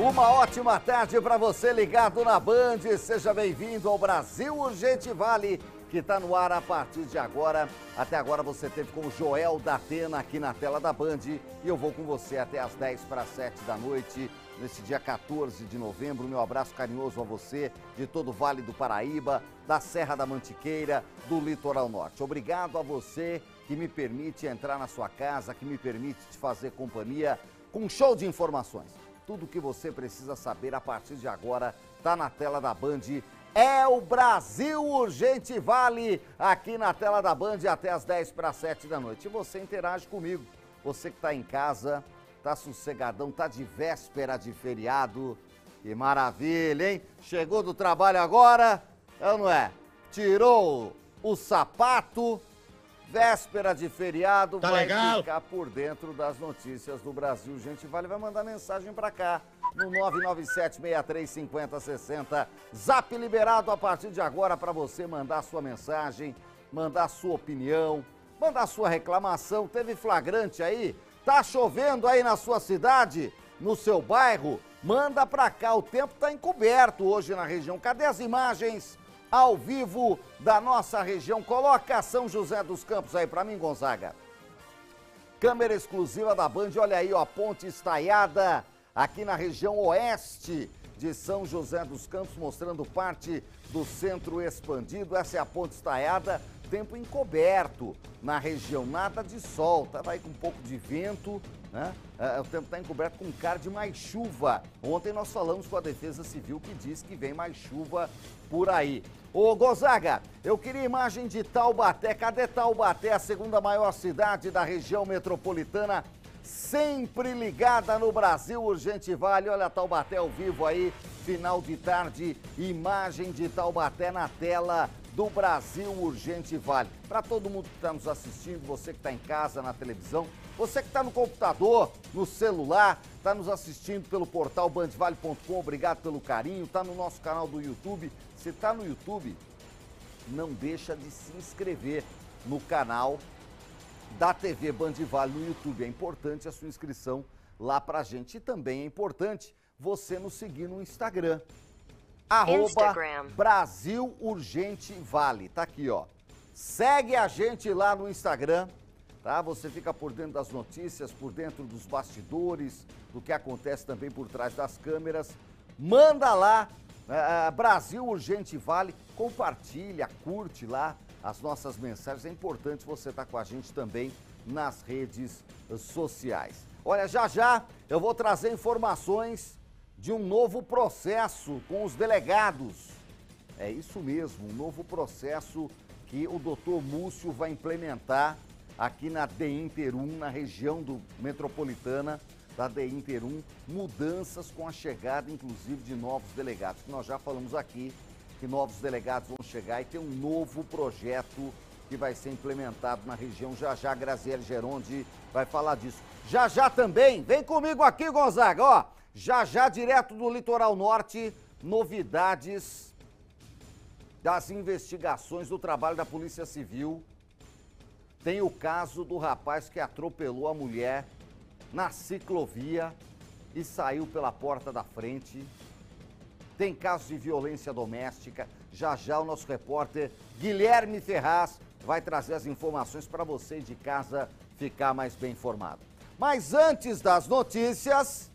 Uma ótima tarde para você ligado na Band. Seja bem-vindo ao Brasil Urgente Vale, que está no ar a partir de agora. Até agora você teve com o Joel da Atena aqui na tela da Band e eu vou com você até as 10 para 7 da noite, nesse dia 14 de novembro. Meu abraço carinhoso a você de todo o Vale do Paraíba, da Serra da Mantiqueira, do Litoral Norte. Obrigado a você que me permite entrar na sua casa, que me permite te fazer companhia com um show de informações. Tudo o que você precisa saber a partir de agora está na tela da Band. É o Brasil Urgente Vale aqui na tela da Band até as 10 para 7 da noite. E você interage comigo. Você que está em casa, está sossegadão, está de véspera de feriado. Que maravilha, hein? Chegou do trabalho agora, é ou não é? Tirou o sapato, véspera de feriado, Tá vai legal? ficar por dentro das notícias do Brasil. Gente, vale, vai mandar mensagem pra cá no 997-635060. Zap liberado a partir de agora para você mandar sua mensagem, mandar sua opinião, mandar sua reclamação. Teve flagrante aí? Tá chovendo aí na sua cidade, no seu bairro? Manda pra cá, o tempo tá encoberto hoje na região. Cadê as imagens? Ao vivo da nossa região. Coloca São José dos Campos aí para mim, Gonzaga. Câmera exclusiva da Band, olha aí, ó, ponte estaiada aqui na região oeste de São José dos Campos, mostrando parte do centro expandido. Essa é a ponte estaiada, tempo encoberto na região, nada de sol, tava aí com um pouco de vento, né? É, o tempo está encoberto com cara de mais chuva. Ontem nós falamos com a Defesa Civil que diz que vem mais chuva por aí. Ô Gonzaga, eu queria imagem de Taubaté. Cadê Taubaté, a segunda maior cidade da região metropolitana? Sempre ligada no Brasil Urgente Vale. Olha Taubaté ao vivo aí, final de tarde, imagem de Taubaté na tela do Brasil Urgente Vale. Para todo mundo que está nos assistindo, você que está em casa, na televisão, você que está no computador, no celular, está nos assistindo pelo portal bandvale.com, obrigado pelo carinho, está no nosso canal do YouTube. Se está no YouTube, não deixa de se inscrever no canal da TV Band Vale no YouTube. É importante a sua inscrição lá pra gente. E também é importante você nos seguir no Instagram. Arroba Instagram. Brasil Urgente Vale. Tá aqui, ó. Segue a gente lá no Instagram, tá? Você fica por dentro das notícias, por dentro dos bastidores, do que acontece também por trás das câmeras. Manda lá, ah, Brasil Urgente Vale, compartilha, curte lá as nossas mensagens. É importante você estar com a gente também nas redes sociais. Olha, já já eu vou trazer informações de um novo processo com os delegados. É isso mesmo, um novo processo que o doutor Múcio vai implementar aqui na DEIM Perum, na região do metropolitana da DEIM Perum, mudanças com a chegada, inclusive, de novos delegados, nós já falamos aqui, que novos delegados vão chegar e tem um novo projeto que vai ser implementado na região. Já já, Graziele Geronde vai falar disso. Já já também, vem comigo aqui, Gonzaga, ó. Já já, direto do litoral norte, novidades das investigações do trabalho da Polícia Civil. Tem o caso do rapaz que atropelou a mulher na ciclovia e saiu pela porta da frente. Tem casos de violência doméstica. Já já o nosso repórter Guilherme Ferraz vai trazer as informações para você de casa ficar mais bem informado. Mas antes das notícias,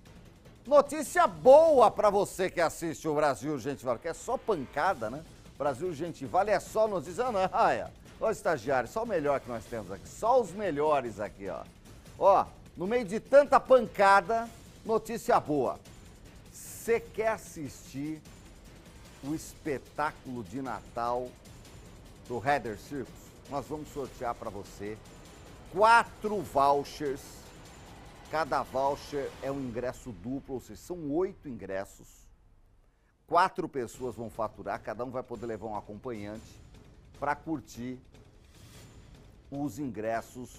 notícia boa para você que assiste o Brasil Gente Vale, que é só pancada, né? Brasil Gente Vale é só notícia. Ah, não, olha, ó, estagiário, só o melhor que nós temos aqui, só os melhores aqui, ó. Ó, no meio de tanta pancada, notícia boa. Você quer assistir o espetáculo de Natal do Heather Circus? Nós vamos sortear para você quatro vouchers. Cada voucher é um ingresso duplo, ou seja, são oito ingressos. Quatro pessoas vão faturar, cada um vai poder levar um acompanhante para curtir os ingressos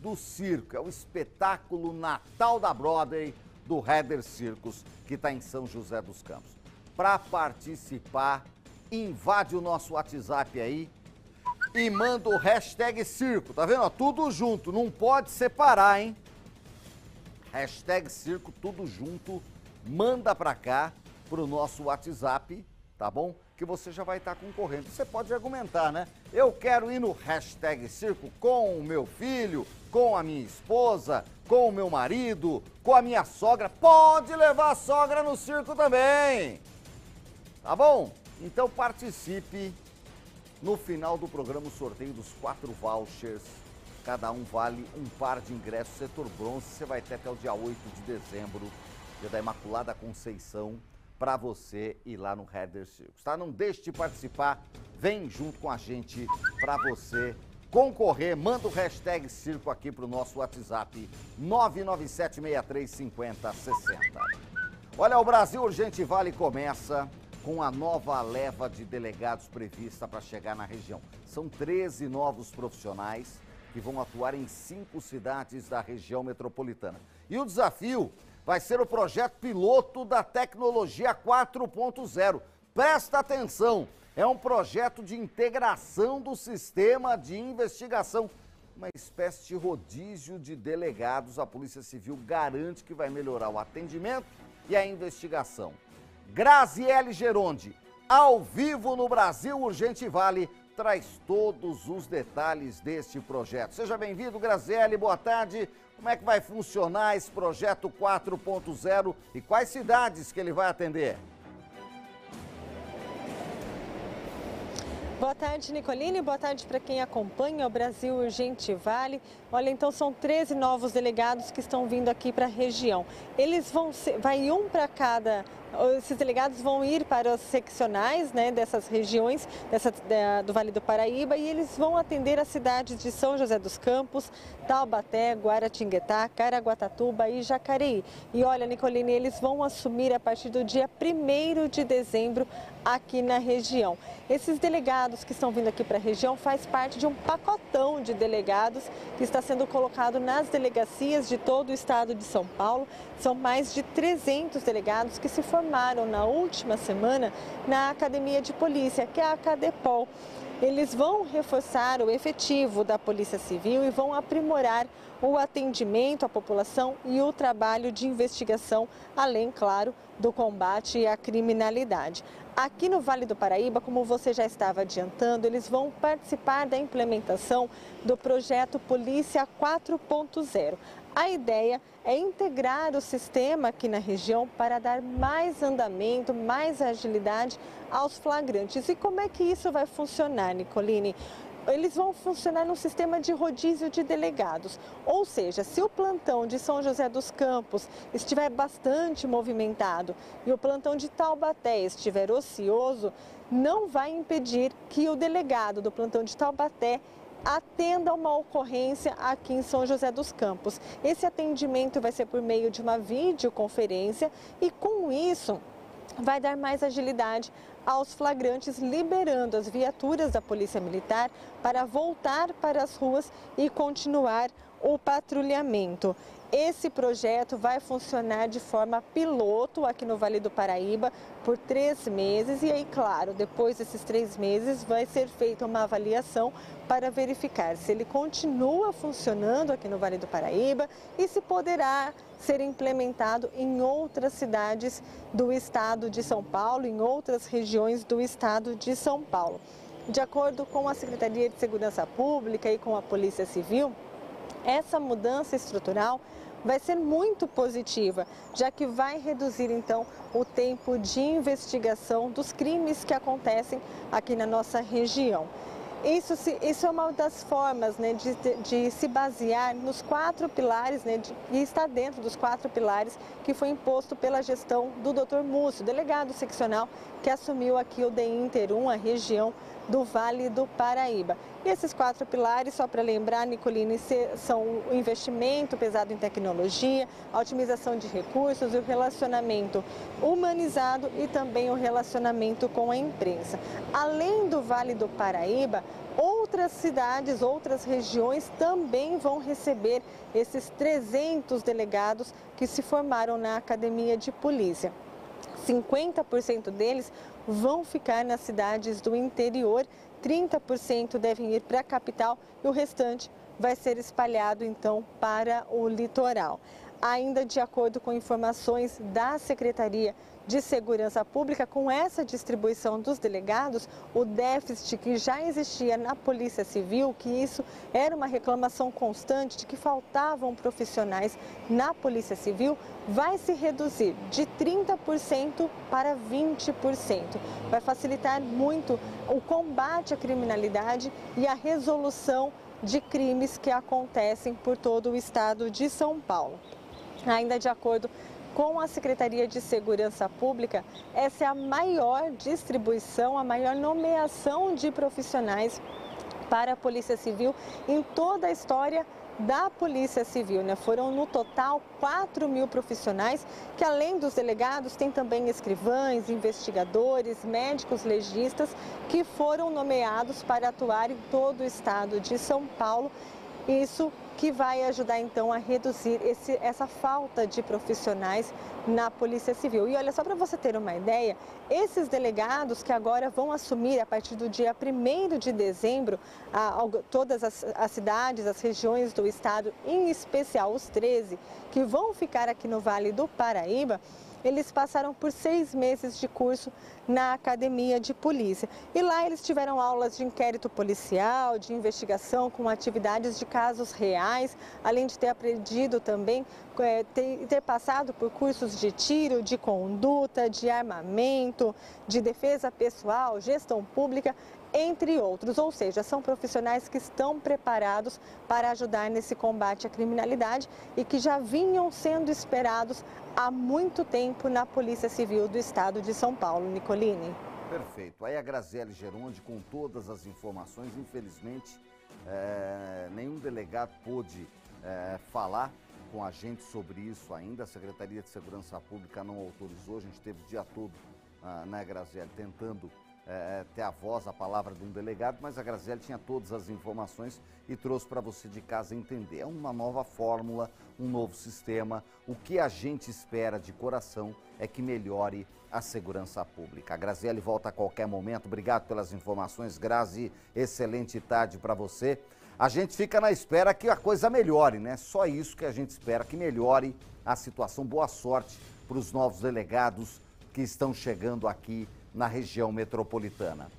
do circo. É o espetáculo Natal da Broadway do Heather Circus, que está em São José dos Campos. Para participar, invade o nosso WhatsApp aí e manda o hashtag circo, tá vendo? Tudo junto, não pode separar, hein? Hashtag circo, tudo junto, manda para cá, para o nosso WhatsApp, tá bom? Que você já vai estar tá concorrendo. Você pode argumentar, né? Eu quero ir no hashtag circo com o meu filho, com a minha esposa, com o meu marido, com a minha sogra. Pode levar a sogra no circo também. Tá bom? Então participe. No final do programa, o sorteio dos quatro vouchers. Cada um vale um par de ingressos setor bronze. Você vai ter até o dia 8 de dezembro, dia da Imaculada Conceição, para você ir lá no Header Circus, tá? Não deixe de participar. Vem junto com a gente para você concorrer, manda o hashtag circo aqui para o nosso WhatsApp 997635060. Olha, o Brasil Urgente Vale começa com a nova leva de delegados prevista para chegar na região. São 13 novos profissionais que vão atuar em cinco cidades da região metropolitana. E o desafio vai ser o projeto piloto da tecnologia 4.0. Presta atenção! É um projeto de integração do sistema de investigação. Uma espécie de rodízio de delegados. A Polícia Civil garante que vai melhorar o atendimento e a investigação. Graziele Geronde, ao vivo no Brasil Urgente Vale, traz todos os detalhes deste projeto. Seja bem-vindo, Graziele, boa tarde. Como é que vai funcionar esse projeto 4.0 e quais cidades que ele vai atender? Boa tarde, Nicoline. Boa tarde para quem acompanha o Brasil Urgente Vale. Olha, então são 13 novos delegados que estão vindo aqui para a região. Eles vão ser, vai um para cada esses delegados vão ir para os seccionais né, dessas regiões dessa, da, do Vale do Paraíba e eles vão atender as cidades de São José dos Campos, Taubaté, Guaratinguetá, Caraguatatuba e Jacareí. E olha, Nicoline, eles vão assumir a partir do dia 1 de dezembro aqui na região. Esses delegados que estão vindo aqui para a região faz parte de um pacotão de delegados que está sendo colocado nas delegacias de todo o estado de São Paulo. São mais de 300 delegados que se formaram na última semana na Academia de Polícia, que é a Acadepol. Eles vão reforçar o efetivo da Polícia Civil e vão aprimorar o atendimento à população e o trabalho de investigação, além, claro, do combate à criminalidade. Aqui no Vale do Paraíba, como você já estava adiantando, eles vão participar da implementação do projeto Polícia 4.0. A ideia é integrar o sistema aqui na região para dar mais andamento, mais agilidade aos flagrantes. E como é que isso vai funcionar, Nicoline? eles vão funcionar num sistema de rodízio de delegados. Ou seja, se o plantão de São José dos Campos estiver bastante movimentado e o plantão de Taubaté estiver ocioso, não vai impedir que o delegado do plantão de Taubaté atenda uma ocorrência aqui em São José dos Campos. Esse atendimento vai ser por meio de uma videoconferência e com isso vai dar mais agilidade aos flagrantes, liberando as viaturas da Polícia Militar para voltar para as ruas e continuar o patrulhamento. Esse projeto vai funcionar de forma piloto aqui no Vale do Paraíba por três meses e aí, claro, depois desses três meses vai ser feita uma avaliação para verificar se ele continua funcionando aqui no Vale do Paraíba e se poderá ser implementado em outras cidades do estado de São Paulo, em outras regiões do estado de São Paulo. De acordo com a Secretaria de Segurança Pública e com a Polícia Civil, essa mudança estrutural vai ser muito positiva, já que vai reduzir então o tempo de investigação dos crimes que acontecem aqui na nossa região. Isso, isso é uma das formas né, de, de, se basear nos quatro pilares, né, de, e está dentro dos quatro pilares que foi imposto pela gestão do Dr. Múcio, delegado seccional que assumiu aqui o DEINTER 1, a região do Vale do Paraíba. E esses quatro pilares, só para lembrar, Nicoline, são o investimento pesado em tecnologia, a otimização de recursos, o relacionamento humanizado e também o relacionamento com a imprensa. Além do Vale do Paraíba, outras cidades, outras regiões também vão receber esses 300 delegados que se formaram na Academia de Polícia. 50% deles vão ficar nas cidades do interior, 30% devem ir para a capital e o restante vai ser espalhado então para o litoral. Ainda de acordo com informações da Secretaria de Segurança Pública, com essa distribuição dos delegados, o déficit que já existia na Polícia Civil, que isso era uma reclamação constante de que faltavam profissionais na Polícia Civil, vai se reduzir de 30% para 20%. Vai facilitar muito o combate à criminalidade e a resolução de crimes que acontecem por todo o estado de São Paulo. Ainda de acordo com a Secretaria de Segurança Pública, essa é a maior distribuição, a maior nomeação de profissionais para a Polícia Civil em toda a história da Polícia Civil. Né? Foram no total 4 mil profissionais, que além dos delegados, tem também escrivães, investigadores, médicos legistas, que foram nomeados para atuar em todo o estado de São Paulo. Isso que vai ajudar então a reduzir esse, essa falta de profissionais na Polícia Civil. E olha, só para você ter uma ideia, esses delegados que agora vão assumir a partir do dia 1 de dezembro a, a, todas as, as cidades, as regiões do estado, em especial os 13 que vão ficar aqui no Vale do Paraíba, eles passaram por seis meses de curso na Academia de Polícia. E lá eles tiveram aulas de inquérito policial, de investigação com atividades de casos reais, além de ter aprendido também, é, ter, ter passado por cursos de tiro, de conduta, de armamento, de defesa pessoal, gestão pública entre outros. Ou seja, são profissionais que estão preparados para ajudar nesse combate à criminalidade e que já vinham sendo esperados há muito tempo na Polícia Civil do Estado de São Paulo. Nicoline. Perfeito. Aí a Graziele Geronde com todas as informações. Infelizmente, é, nenhum delegado pôde é, falar com a gente sobre isso ainda. A Secretaria de Segurança Pública não autorizou. A gente teve o dia todo, ah, né, Graziele, tentando é, é, ter a voz, a palavra de um delegado, mas a Graziele tinha todas as informações e trouxe para você de casa entender. É uma nova fórmula, um novo sistema. O que a gente espera de coração é que melhore a segurança pública. A Graziele volta a qualquer momento. Obrigado pelas informações, Grazi. Excelente tarde para você. A gente fica na espera que a coisa melhore, né? Só isso que a gente espera, que melhore a situação. Boa sorte para os novos delegados que estão chegando aqui na região metropolitana.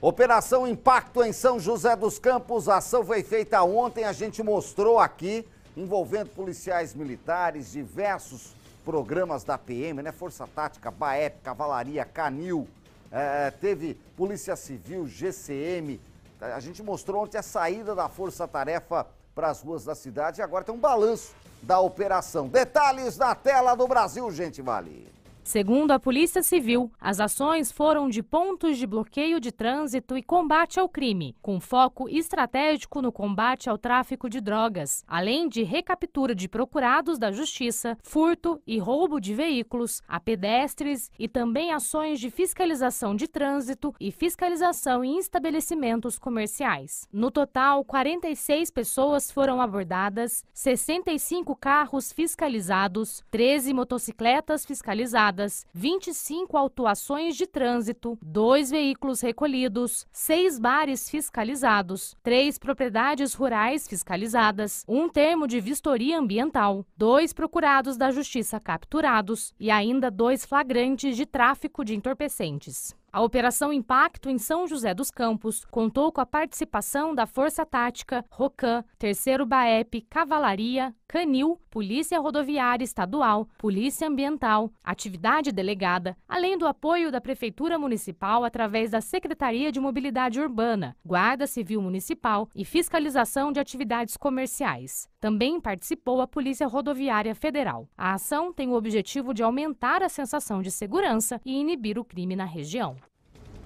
Operação Impacto em São José dos Campos. A ação foi feita ontem, a gente mostrou aqui, envolvendo policiais militares, diversos programas da PM, né? Força Tática, BAEP, Cavalaria, Canil, é, teve Polícia Civil, GCM. A gente mostrou ontem a saída da Força Tarefa para as ruas da cidade e agora tem um balanço da operação. Detalhes na tela do Brasil, gente, vale. Segundo a Polícia Civil, as ações foram de pontos de bloqueio de trânsito e combate ao crime, com foco estratégico no combate ao tráfico de drogas, além de recaptura de procurados da Justiça, furto e roubo de veículos, a pedestres e também ações de fiscalização de trânsito e fiscalização em estabelecimentos comerciais. No total, 46 pessoas foram abordadas, 65 carros fiscalizados, 13 motocicletas fiscalizadas 25 autuações de trânsito, dois veículos recolhidos, seis bares fiscalizados, três propriedades rurais fiscalizadas, um termo de vistoria ambiental, dois procurados da Justiça capturados e ainda dois flagrantes de tráfico de entorpecentes. A Operação Impacto em São José dos Campos contou com a participação da Força Tática, ROCAM, Terceiro BAEP, Cavalaria, Canil, Polícia Rodoviária Estadual, Polícia Ambiental, Atividade Delegada, além do apoio da Prefeitura Municipal através da Secretaria de Mobilidade Urbana, Guarda Civil Municipal e Fiscalização de Atividades Comerciais. Também participou a Polícia Rodoviária Federal. A ação tem o objetivo de aumentar a sensação de segurança e inibir o crime na região.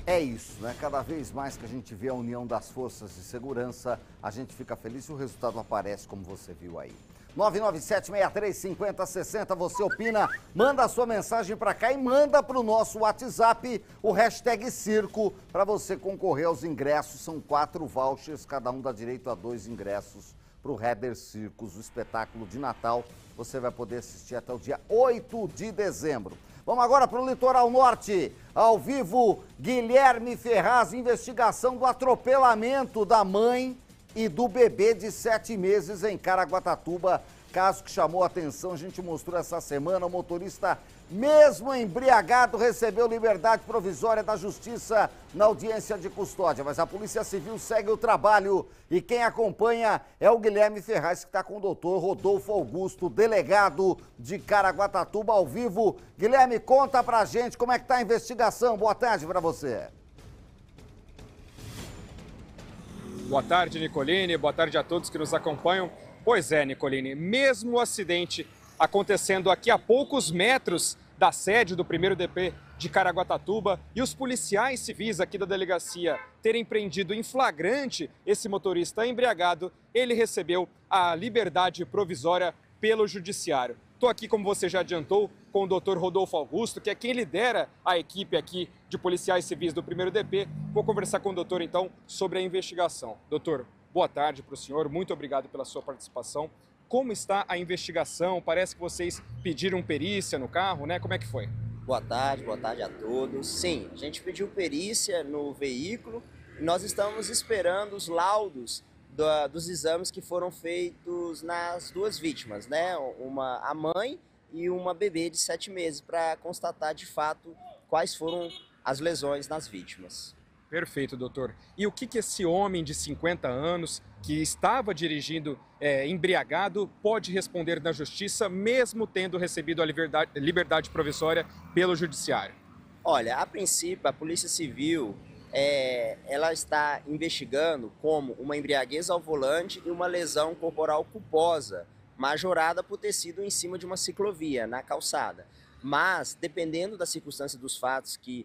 É isso, né? Cada vez mais que a gente vê a união das forças de segurança, a gente fica feliz e o resultado aparece como você viu aí. 997-63-5060, você opina, manda a sua mensagem para cá e manda para o nosso WhatsApp o hashtag Circo para você concorrer aos ingressos. São quatro vouchers, cada um dá direito a dois ingressos para o Header Circus, o espetáculo de Natal. Você vai poder assistir até o dia 8 de dezembro. Vamos agora para o litoral norte. Ao vivo, Guilherme Ferraz, investigação do atropelamento da mãe e do bebê de sete meses em Caraguatatuba. Caso que chamou a atenção, a gente mostrou essa semana, o motorista, mesmo embriagado, recebeu liberdade provisória da justiça na audiência de custódia. Mas a Polícia Civil segue o trabalho e quem acompanha é o Guilherme Ferraz, que está com o doutor Rodolfo Augusto, delegado de Caraguatatuba, ao vivo. Guilherme, conta pra gente como é que tá a investigação. Boa tarde para você. Boa tarde, Nicoline. Boa tarde a todos que nos acompanham. Pois é, Nicoline, mesmo o acidente acontecendo aqui a poucos metros da sede do primeiro DP de Caraguatatuba e os policiais civis aqui da delegacia terem prendido em flagrante esse motorista embriagado, ele recebeu a liberdade provisória pelo judiciário. Estou aqui, como você já adiantou, com o doutor Rodolfo Augusto, que é quem lidera a equipe aqui de policiais civis do primeiro DP. Vou conversar com o doutor, então, sobre a investigação. Doutor, Boa tarde para o senhor, muito obrigado pela sua participação. Como está a investigação? Parece que vocês pediram perícia no carro, né? Como é que foi? Boa tarde, boa tarde a todos. Sim, a gente pediu perícia no veículo e nós estamos esperando os laudos do, dos exames que foram feitos nas duas vítimas, né? Uma a mãe e uma bebê de sete meses, para constatar de fato quais foram as lesões nas vítimas. Perfeito, doutor. E o que, que esse homem de 50 anos, que estava dirigindo é, embriagado, pode responder na justiça, mesmo tendo recebido a liberdade, liberdade provisória pelo judiciário? Olha, a princípio, a Polícia Civil é, ela está investigando como uma embriaguez ao volante e uma lesão corporal culposa, majorada por ter sido em cima de uma ciclovia, na calçada. Mas, dependendo da circunstância dos fatos que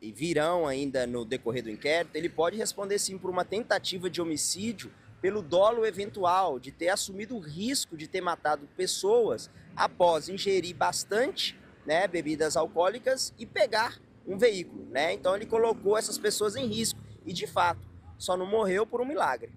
virão ainda no decorrer do inquérito, ele pode responder sim por uma tentativa de homicídio pelo dolo eventual de ter assumido o risco de ter matado pessoas após ingerir bastante né, bebidas alcoólicas e pegar um veículo. Né? Então ele colocou essas pessoas em risco e de fato só não morreu por um milagre.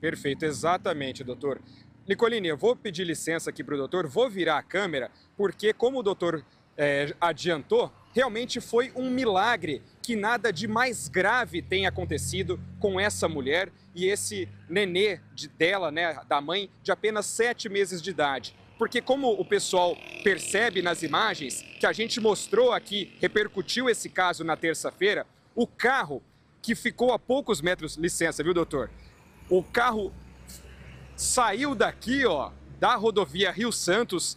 Perfeito, exatamente, doutor. Nicoline, eu vou pedir licença aqui para o doutor, vou virar a câmera, porque como o doutor é, adiantou, realmente foi um milagre que nada de mais grave tenha acontecido com essa mulher e esse nenê de, dela, né, da mãe, de apenas sete meses de idade. Porque como o pessoal percebe nas imagens que a gente mostrou aqui, repercutiu esse caso na terça-feira, o carro que ficou a poucos metros, licença, viu, doutor? O carro saiu daqui, ó, da rodovia Rio Santos,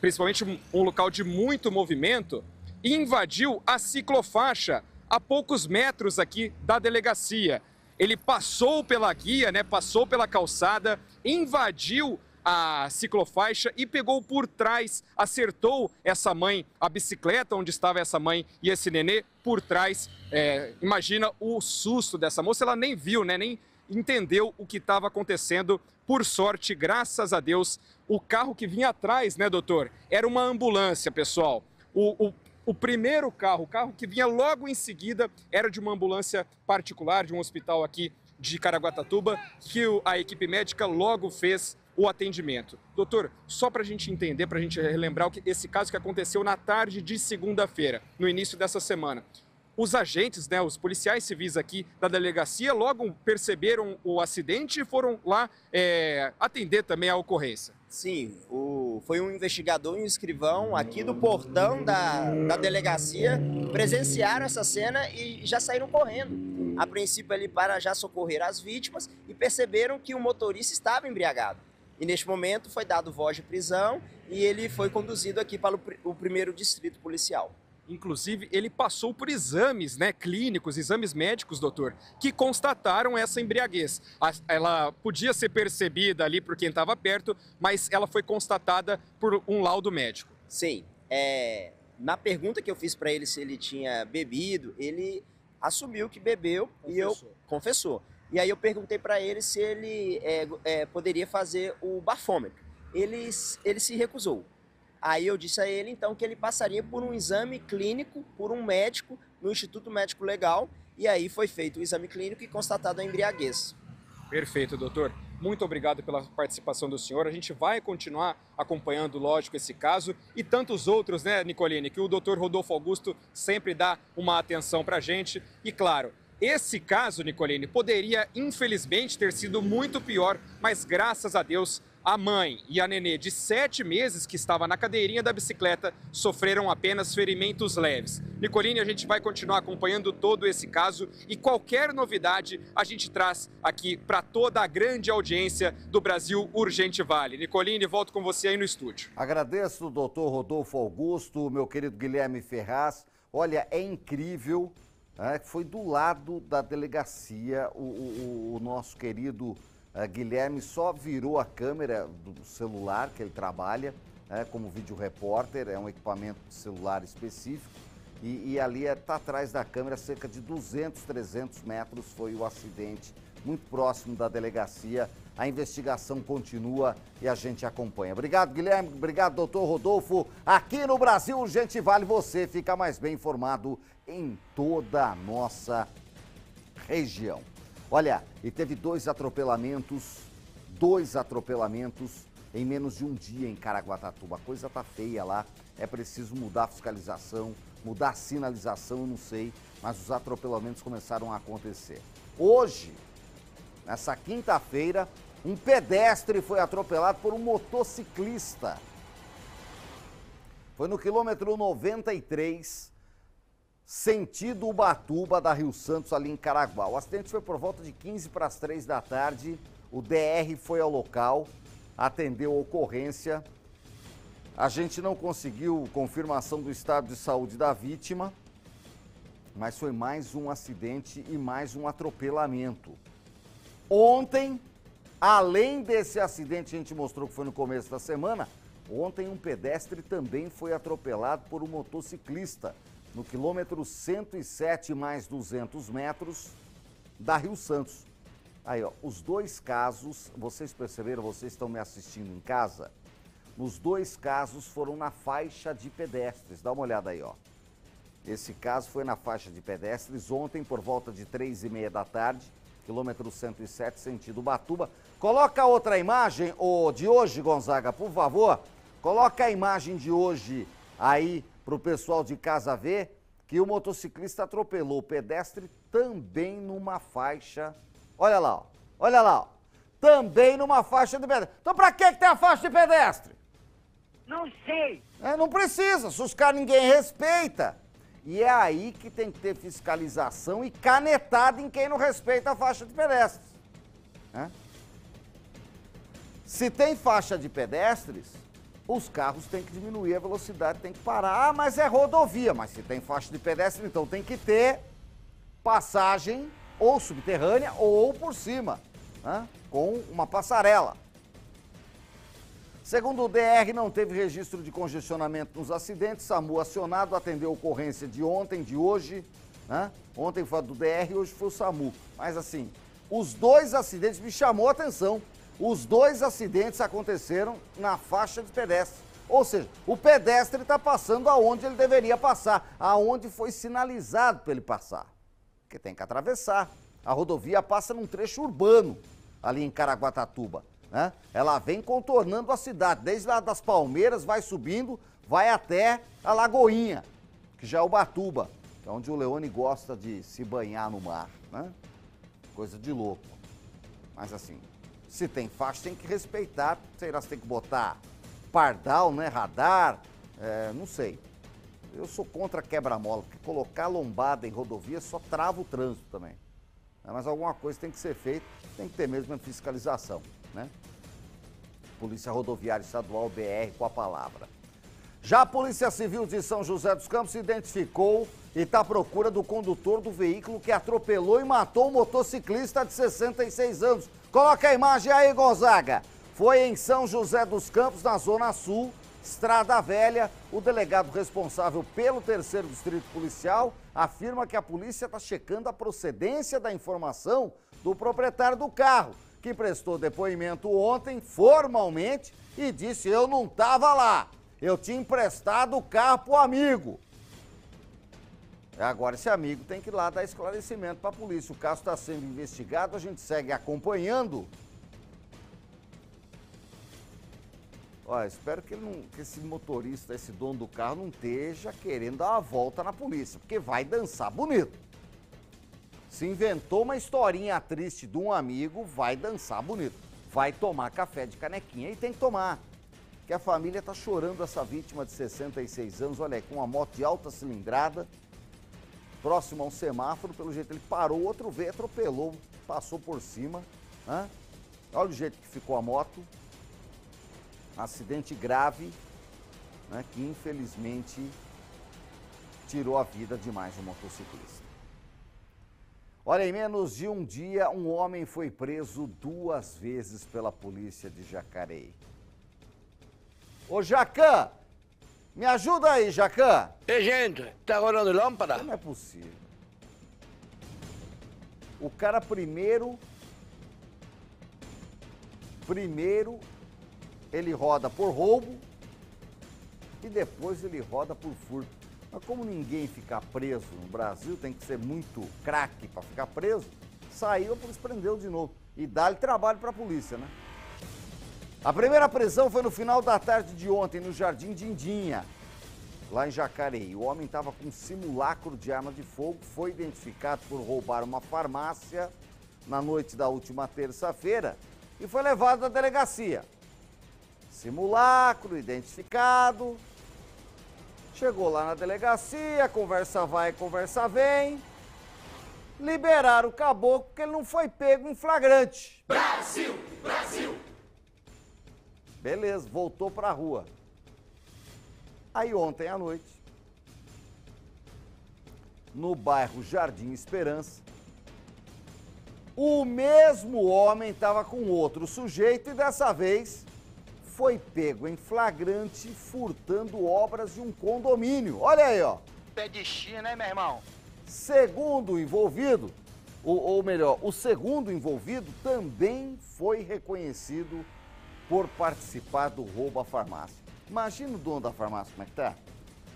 principalmente um local de muito movimento, invadiu a ciclofaixa a poucos metros aqui da delegacia. Ele passou pela guia, né, passou pela calçada, invadiu a ciclofaixa e pegou por trás, acertou essa mãe, a bicicleta onde estava essa mãe e esse nenê por trás. É, imagina o susto dessa moça, ela nem viu, né, nem entendeu o que estava acontecendo. Por sorte, graças a Deus, o carro que vinha atrás, né, doutor, era uma ambulância, pessoal. O, o, o primeiro carro, o carro que vinha logo em seguida, era de uma ambulância particular, de um hospital aqui de Caraguatatuba, que a equipe médica logo fez o atendimento. Doutor, só para a gente entender, para a gente relembrar esse caso que aconteceu na tarde de segunda-feira, no início dessa semana. Os agentes, né, os policiais civis aqui da delegacia, logo perceberam o acidente e foram lá é, atender também a ocorrência. Sim, o, foi um investigador e um escrivão aqui do portão da, da delegacia, presenciaram essa cena e já saíram correndo. A princípio ali para já socorrer as vítimas e perceberam que o motorista estava embriagado. E neste momento foi dado voz de prisão e ele foi conduzido aqui para o, o primeiro distrito policial. Inclusive, ele passou por exames né, clínicos, exames médicos, doutor, que constataram essa embriaguez. Ela podia ser percebida ali por quem estava perto, mas ela foi constatada por um laudo médico. Sim. É, na pergunta que eu fiz para ele se ele tinha bebido, ele assumiu que bebeu confessou. e eu confessou. E aí eu perguntei para ele se ele é, é, poderia fazer o bafômetro. Ele, ele se recusou. Aí eu disse a ele então que ele passaria por um exame clínico por um médico no Instituto Médico Legal e aí foi feito o exame clínico e constatado a embriaguez. Perfeito, doutor. Muito obrigado pela participação do senhor. A gente vai continuar acompanhando, lógico, esse caso e tantos outros, né, Nicoline, que o doutor Rodolfo Augusto sempre dá uma atenção para a gente. E claro, esse caso, Nicoline, poderia infelizmente ter sido muito pior, mas graças a Deus A mãe e a nenê de sete meses que estava na cadeirinha da bicicleta sofreram apenas ferimentos leves. Nicoline, a gente vai continuar acompanhando todo esse caso e qualquer novidade a gente traz aqui para toda a grande audiência do Brasil Urgente Vale. Nicoline, volto com você aí no estúdio. Agradeço, doutor Rodolfo Augusto, meu querido Guilherme Ferraz. Olha, é incrível, né? foi do lado da delegacia o, o, o nosso querido Uh, Guilherme só virou a câmera do celular que ele trabalha né, como vídeo repórter, é um equipamento de celular específico. E, e ali está atrás da câmera, cerca de 200, 300 metros foi o acidente, muito próximo da delegacia. A investigação continua e a gente acompanha. Obrigado, Guilherme. Obrigado, doutor Rodolfo. Aqui no Brasil, gente vale você ficar mais bem informado em toda a nossa região. Olha, e teve dois atropelamentos, dois atropelamentos em menos de um dia em Caraguatatuba. A coisa tá feia lá, é preciso mudar a fiscalização, mudar a sinalização, eu não sei, mas os atropelamentos começaram a acontecer. Hoje, nessa quinta-feira, um pedestre foi atropelado por um motociclista. Foi no quilômetro 93, sentido Ubatuba, da Rio Santos, ali em Caraguá. O acidente foi por volta de 15 para as 3 da tarde. O DR foi ao local, atendeu a ocorrência. A gente não conseguiu confirmação do estado de saúde da vítima, mas foi mais um acidente e mais um atropelamento. Ontem, além desse acidente a gente mostrou que foi no começo da semana, ontem um pedestre também foi atropelado por um motociclista no quilômetro 107 mais 200 metros da Rio Santos. Aí, ó, os dois casos, vocês perceberam, vocês estão me assistindo em casa? Nos dois casos foram na faixa de pedestres. Dá uma olhada aí, ó. Esse caso foi na faixa de pedestres ontem por volta de três e meia da tarde, quilômetro 107, sentido Batuba. Coloca outra imagem, o de hoje, Gonzaga, por favor. Coloca a imagem de hoje aí para o pessoal de casa ver que o motociclista atropelou o pedestre também numa faixa. Olha lá, ó, olha lá, ó, também numa faixa de pedestre. Então para que, que tem a faixa de pedestre? Não sei. É, não precisa, se os caras ninguém respeita. E é aí que tem que ter fiscalização e canetada em quem não respeita a faixa de pedestres. É? Se tem faixa de pedestres, os carros têm que diminuir a velocidade, tem que parar. Ah, mas é rodovia. Mas se tem faixa de pedestre, então tem que ter passagem ou subterrânea ou por cima, né? com uma passarela. Segundo o DR, não teve registro de congestionamento nos acidentes. SAMU acionado atendeu a ocorrência de ontem, de hoje. Né? Ontem foi a do DR, hoje foi o SAMU. Mas assim, os dois acidentes me chamou a atenção. Os dois acidentes aconteceram na faixa de pedestre. Ou seja, o pedestre está passando aonde ele deveria passar, aonde foi sinalizado para ele passar. Porque tem que atravessar. A rodovia passa num trecho urbano, ali em Caraguatatuba. Né? Ela vem contornando a cidade, desde lá das Palmeiras, vai subindo, vai até a Lagoinha, que já é o Batuba, que é onde o Leone gosta de se banhar no mar. Né? Coisa de louco. Mas assim, se tem faixa, tem que respeitar. Sei lá, se tem que botar pardal, né? Radar, é, não sei. Eu sou contra quebra-mola, porque colocar lombada em rodovia só trava o trânsito também. É, mas alguma coisa tem que ser feita, tem que ter mesmo a fiscalização, né? Polícia Rodoviária Estadual BR com a palavra. Já a Polícia Civil de São José dos Campos identificou e está à procura do condutor do veículo que atropelou e matou um motociclista de 66 anos. Coloca a imagem aí, Gonzaga. Foi em São José dos Campos, na Zona Sul, Estrada Velha. O delegado responsável pelo terceiro distrito policial afirma que a polícia está checando a procedência da informação do proprietário do carro, que prestou depoimento ontem formalmente e disse: Eu não estava lá, eu tinha emprestado o carro para o amigo. Agora, esse amigo tem que ir lá dar esclarecimento para a polícia. O caso está sendo investigado, a gente segue acompanhando. Espero que, não, que, esse motorista, esse dono do carro, não esteja querendo dar uma volta na polícia, porque vai dançar bonito. Se inventou uma historinha triste de um amigo, vai dançar bonito. vai tomar café de canequinha. E tem que tomar. Que a família está chorando essa vítima de 66 anos, olha aí, com uma moto de alta cilindrada, próximo a um semáforo, pelo jeito ele parou, outro veio, atropelou, passou por cima. Né? Olha o jeito que ficou a moto. Acidente grave, né, que infelizmente tirou a vida de mais um motociclista. Olha, em menos de um dia, um homem foi preso duas vezes pela polícia de Jacareí. Ô Jacan, me ajuda aí, Jacan. Ei, gente, tá rolando lâmpada? Não é possível. O cara primeiro. Primeiro, ele roda por roubo e depois ele roda por furto. Mas como ninguém fica preso no Brasil, tem que ser muito craque para ficar preso, saiu, a polícia prendeu de novo. E dá-lhe trabalho para a polícia, né? A primeira prisão foi no final da tarde de ontem, no Jardim Dindinha lá em Jacareí. O homem estava com um simulacro de arma de fogo, foi identificado por roubar uma farmácia na noite da última terça-feira e foi levado à delegacia. Simulacro, identificado. Chegou lá na delegacia, conversa vai, conversa vem. Liberaram o caboclo porque ele não foi pego em flagrante. Brasil! Brasil! Beleza, voltou para a rua. Aí ontem à noite, no bairro Jardim Esperança, o mesmo homem estava com outro sujeito e dessa vez foi pego em flagrante furtando obras de um condomínio. Olha aí, ó. Pé de China, hein, meu irmão? Segundo o envolvido, ou, ou melhor, o segundo envolvido também foi reconhecido por participar do roubo à farmácia. Imagina o dono da farmácia como é que tá.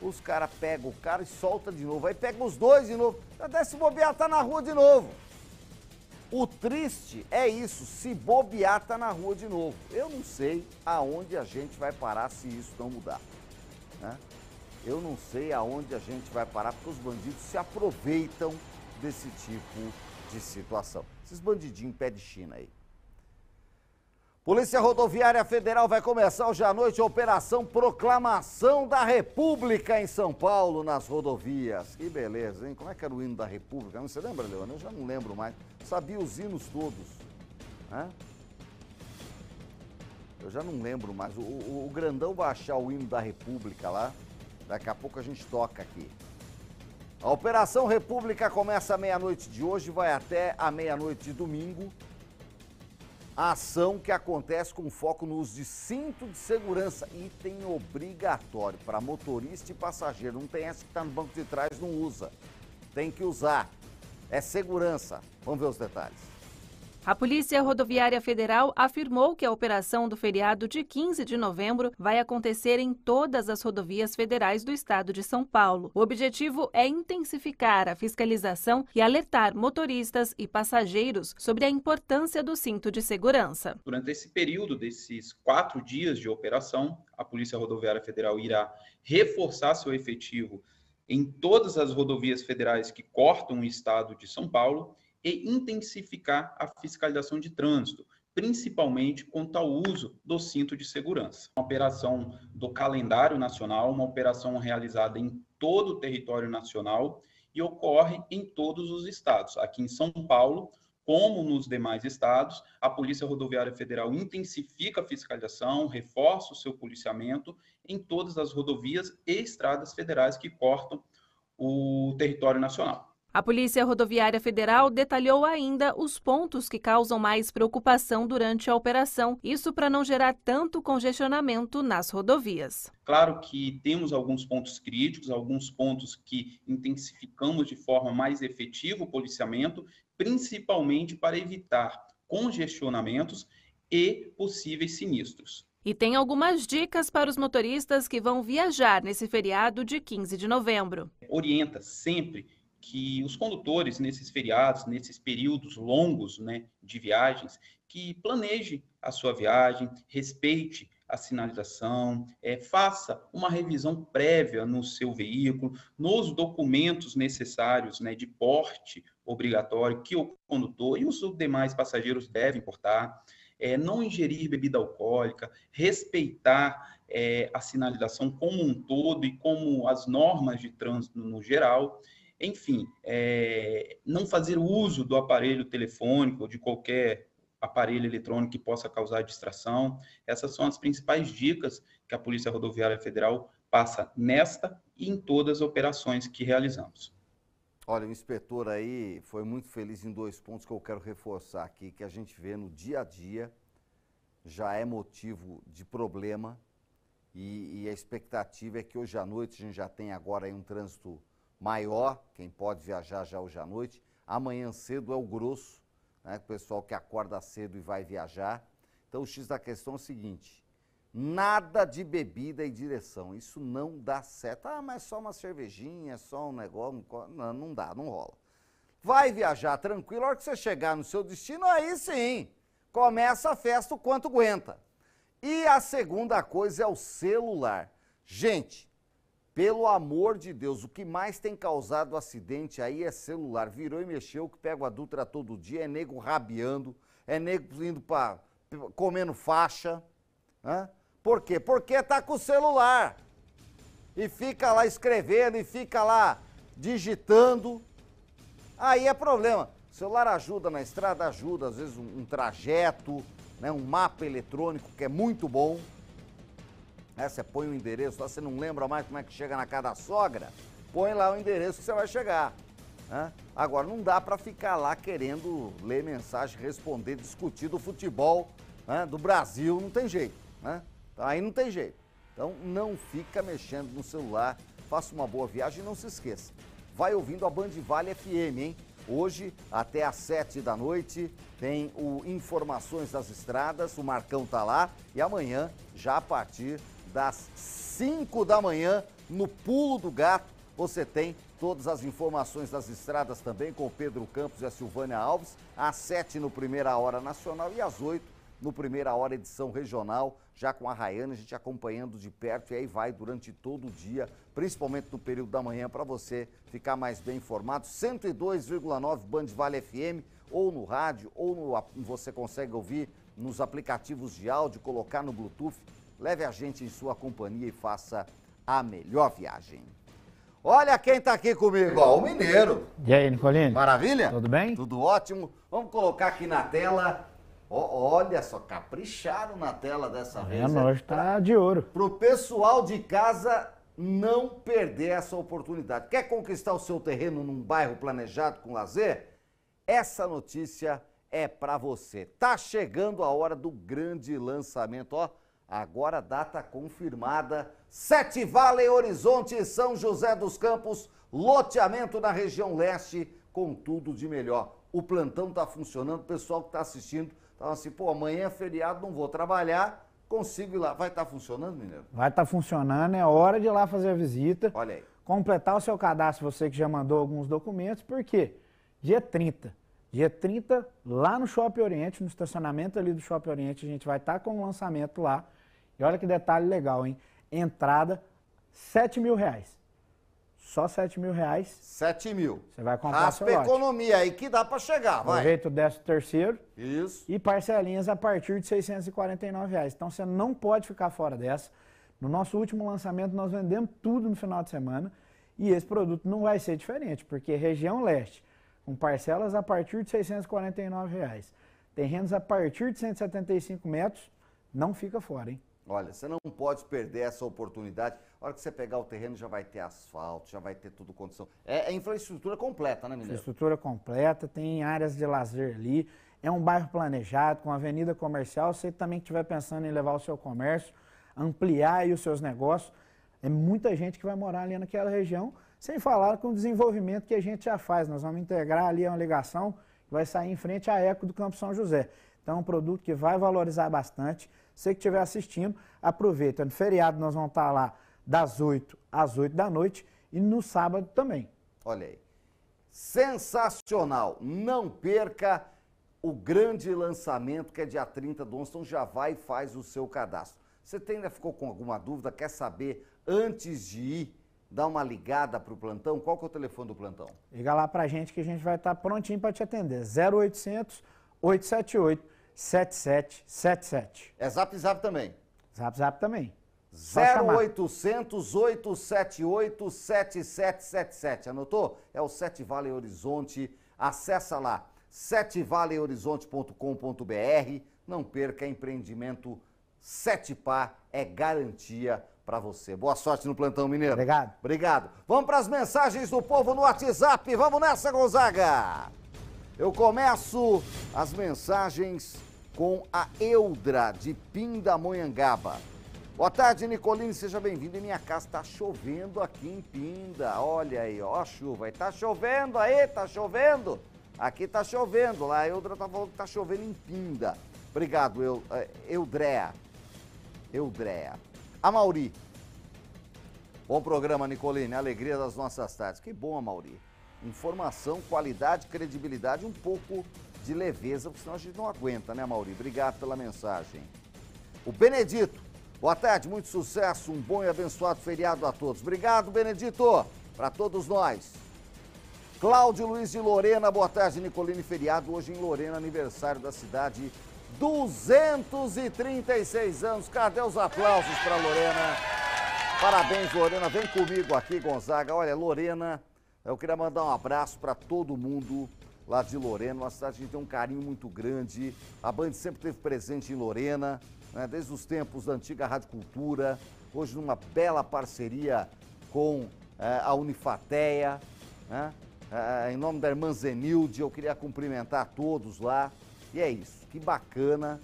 Os caras pegam o cara e solta de novo. Aí pega os dois de novo. Até se bobear, tá na rua de novo. O triste é isso, se bobear, tá na rua de novo. Eu não sei aonde a gente vai parar se isso não mudar. Né? Eu não sei aonde a gente vai parar, porque os bandidos se aproveitam desse tipo de situação. Esses bandidinhos pé de China aí. Polícia Rodoviária Federal vai começar hoje à noite a Operação Proclamação da República em São Paulo, nas rodovias. Que beleza, hein? Como é que era o hino da República? Você lembra, Leona? Eu já não lembro mais. Sabia os hinos todos. Né? Eu já não lembro mais. O, o, o Grandão vai achar o hino da República lá. Daqui a pouco a gente toca aqui. A Operação República começa à meia-noite de hoje, vai até a meia-noite de domingo a ação que acontece com foco no uso de cinto de segurança, item obrigatório para motorista e passageiro. Não tem essa que está no banco de trás, não usa. Tem que usar. É segurança. Vamos ver os detalhes. A Polícia Rodoviária Federal afirmou que a operação do feriado de 15 de novembro vai acontecer em todas as rodovias federais do estado de São Paulo. O objetivo é intensificar a fiscalização e alertar motoristas e passageiros sobre a importância do cinto de segurança. Durante esse período, desses quatro dias de operação, a Polícia Rodoviária Federal irá reforçar seu efetivo em todas as rodovias federais que cortam o estado de São Paulo e intensificar a fiscalização de trânsito, principalmente quanto ao uso do cinto de segurança. Uma operação do calendário nacional, uma operação realizada em todo o território nacional e ocorre em todos os estados. Aqui em São Paulo, como nos demais estados, a Polícia Rodoviária Federal intensifica a fiscalização, reforça o seu policiamento em todas as rodovias e estradas federais que cortam o território nacional. A Polícia Rodoviária Federal detalhou ainda os pontos que causam mais preocupação durante a operação, isso para não gerar tanto congestionamento nas rodovias. Claro que temos alguns pontos críticos, alguns pontos que intensificamos de forma mais efetiva o policiamento, principalmente para evitar congestionamentos e possíveis sinistros. E tem algumas dicas para os motoristas que vão viajar nesse feriado de 15 de novembro. Orienta sempre que os condutores nesses feriados, nesses períodos longos né, de viagens, que planeje a sua viagem, respeite a sinalização, é, faça uma revisão prévia no seu veículo, nos documentos necessários né, de porte obrigatório que o condutor e os demais passageiros devem portar. é, não ingerir bebida alcoólica, respeitar é, a sinalização como um todo e como as normas de trânsito no geral. Enfim, é, não fazer uso do aparelho telefônico ou de qualquer aparelho eletrônico que possa causar distração. Essas são as principais dicas que a Polícia Rodoviária Federal passa nesta e em todas as operações que realizamos. Olha, o inspetor aí foi muito feliz em dois pontos que eu quero reforçar aqui, que a gente vê no dia a dia, já é motivo de problema e, e a expectativa é que hoje à noite a gente já tem agora um trânsito maior, quem pode viajar já hoje à noite. Amanhã cedo é o grosso, né, o pessoal que acorda cedo e vai viajar. Então o X da questão é o seguinte, Nada de bebida e direção. Isso não dá certo. Ah, mas só uma cervejinha, só um negócio. Não, não dá, não rola. Vai viajar tranquilo, a hora que você chegar no seu destino, aí sim. Começa a festa o quanto aguenta. E a segunda coisa é o celular. Gente, pelo amor de Deus, o que mais tem causado acidente aí é celular. Virou e mexeu, que pega a Dutra todo dia, é nego rabiando, é nego indo para comendo faixa. Né? Por quê? Porque tá com o celular. E fica lá escrevendo e fica lá digitando. Aí é problema. O celular ajuda na estrada, ajuda, às vezes, um, um trajeto, né, um mapa eletrônico que é muito bom. É, você põe o endereço lá, você não lembra mais como é que chega na casa da sogra, põe lá o endereço que você vai chegar. Né? Agora, não dá para ficar lá querendo ler mensagem, responder, discutir do futebol né, do Brasil, não tem jeito. Né? Então, aí não tem jeito. Então não fica mexendo no celular, faça uma boa viagem e não se esqueça. Vai ouvindo a Band Vale FM, hein? Hoje, até às 7 da noite, tem o Informações das Estradas, o Marcão tá lá. E amanhã, já a partir das 5 da manhã, no Pulo do Gato, você tem todas as informações das estradas também com o Pedro Campos e a Silvânia Alves, às 7 no Primeira Hora Nacional e às 8 no Primeira Hora edição regional, já com a Rayane, a gente acompanhando de perto e aí vai durante todo o dia, principalmente no período da manhã, para você ficar mais bem informado. 102,9 Band Vale FM, ou no rádio, ou no, você consegue ouvir nos aplicativos de áudio, colocar no Bluetooth. Leve a gente em sua companhia e faça a melhor viagem. Olha quem está aqui comigo, ó, o Mineiro. E aí, Nicolini? Maravilha? Tudo bem? Tudo ótimo. Vamos colocar aqui na tela olha só, capricharam na tela dessa é, vez. É, hoje tá de ouro. Para o pessoal de casa não perder essa oportunidade. Quer conquistar o seu terreno num bairro planejado com lazer? Essa notícia é para você. Tá chegando a hora do grande lançamento, ó. Agora data confirmada. Sete Vale, Horizonte São José dos Campos, loteamento na região leste, com tudo de melhor. O plantão tá funcionando, o pessoal que está assistindo então, assim, pô, amanhã é feriado, não vou trabalhar, consigo ir lá. Vai estar tá funcionando, Mineiro? Vai estar tá funcionando, é hora de ir lá fazer a visita. Olha aí. Completar o seu cadastro, você que já mandou alguns documentos, porque dia 30, dia 30, lá no Shopping Oriente, no estacionamento ali do Shopping Oriente, a gente vai estar tá com o lançamento lá. E olha que detalhe legal, hein? Entrada, 7 mil reais. Só 7 mil reais. 7 mil. Você vai comprar Raspa seu lote. economia aí que dá para chegar, vai. Aproveita o 13 terceiro. Isso. E parcelinhas a partir de 649 reais. Então você não pode ficar fora dessa. No nosso último lançamento nós vendemos tudo no final de semana. E esse produto não vai ser diferente, porque região leste, com parcelas a partir de 649 reais. Terrenos a partir de 175 metros, não fica fora, hein? Olha, você não pode perder essa oportunidade. A hora que você pegar o terreno já vai ter asfalto, já vai ter tudo condição. É, é infraestrutura completa, né, Mineiro? Infraestrutura completa, tem áreas de lazer ali. É um bairro planejado, com avenida comercial. Você também estiver pensando em levar o seu comércio, ampliar os seus negócios. É muita gente que vai morar ali naquela região, sem falar com o desenvolvimento que a gente já faz. Nós vamos integrar ali uma ligação que vai sair em frente à Eco do Campo São José. Então, é um produto que vai valorizar bastante. Você que estiver assistindo, aproveita. No feriado nós vamos estar lá das 8 às 8 da noite e no sábado também. Olha aí. Sensacional! Não perca o grande lançamento que é dia 30 do 11. Então já vai e faz o seu cadastro. Você ainda ficou com alguma dúvida? Quer saber antes de ir? Dá uma ligada para o plantão. Qual que é o telefone do plantão? Liga lá para a gente que a gente vai estar prontinho para te atender. 0800 878 7777. É Zap Zap também. Zap Zap também. 0800 878 7777. Anotou? É o Sete Vale Horizonte. Acessa lá, setevalehorizonte.com.br. Não perca empreendimento Sete Pá, é garantia para você. Boa sorte no plantão mineiro. Obrigado. Obrigado. Vamos para as mensagens do povo no WhatsApp. Vamos nessa, Gonzaga. Eu começo as mensagens com a Eudra de Pindamonhangaba. Boa tarde, Nicolini, seja bem-vindo. Em minha casa está chovendo aqui em Pinda. Olha aí, ó a chuva. Está chovendo aí, está chovendo. Aqui está chovendo. Lá a Eudra tá falando que está chovendo em Pinda. Obrigado, Eu, eh, Eudrea. Eudrea. A Mauri. Bom programa, Nicolini. Alegria das nossas tardes. Que bom, Mauri. Informação, qualidade, credibilidade, um pouco de leveza, porque senão a gente não aguenta, né, Mauri? Obrigado pela mensagem. O Benedito. Boa tarde, muito sucesso, um bom e abençoado feriado a todos. Obrigado, Benedito, para todos nós. Cláudio Luiz de Lorena, boa tarde, Nicolini. Feriado hoje em Lorena, aniversário da cidade. 236 anos. Cadê os aplausos para Lorena? Parabéns, Lorena. Vem comigo aqui, Gonzaga. Olha, Lorena, eu queria mandar um abraço para todo mundo lá de Lorena, uma cidade que tem um carinho muito grande. A Band sempre esteve presente em Lorena, né, desde os tempos da antiga Rádio Cultura, hoje numa bela parceria com é, a Unifateia. Né? É, em nome da irmã Zenilde, eu queria cumprimentar todos lá. E é isso, que bacana.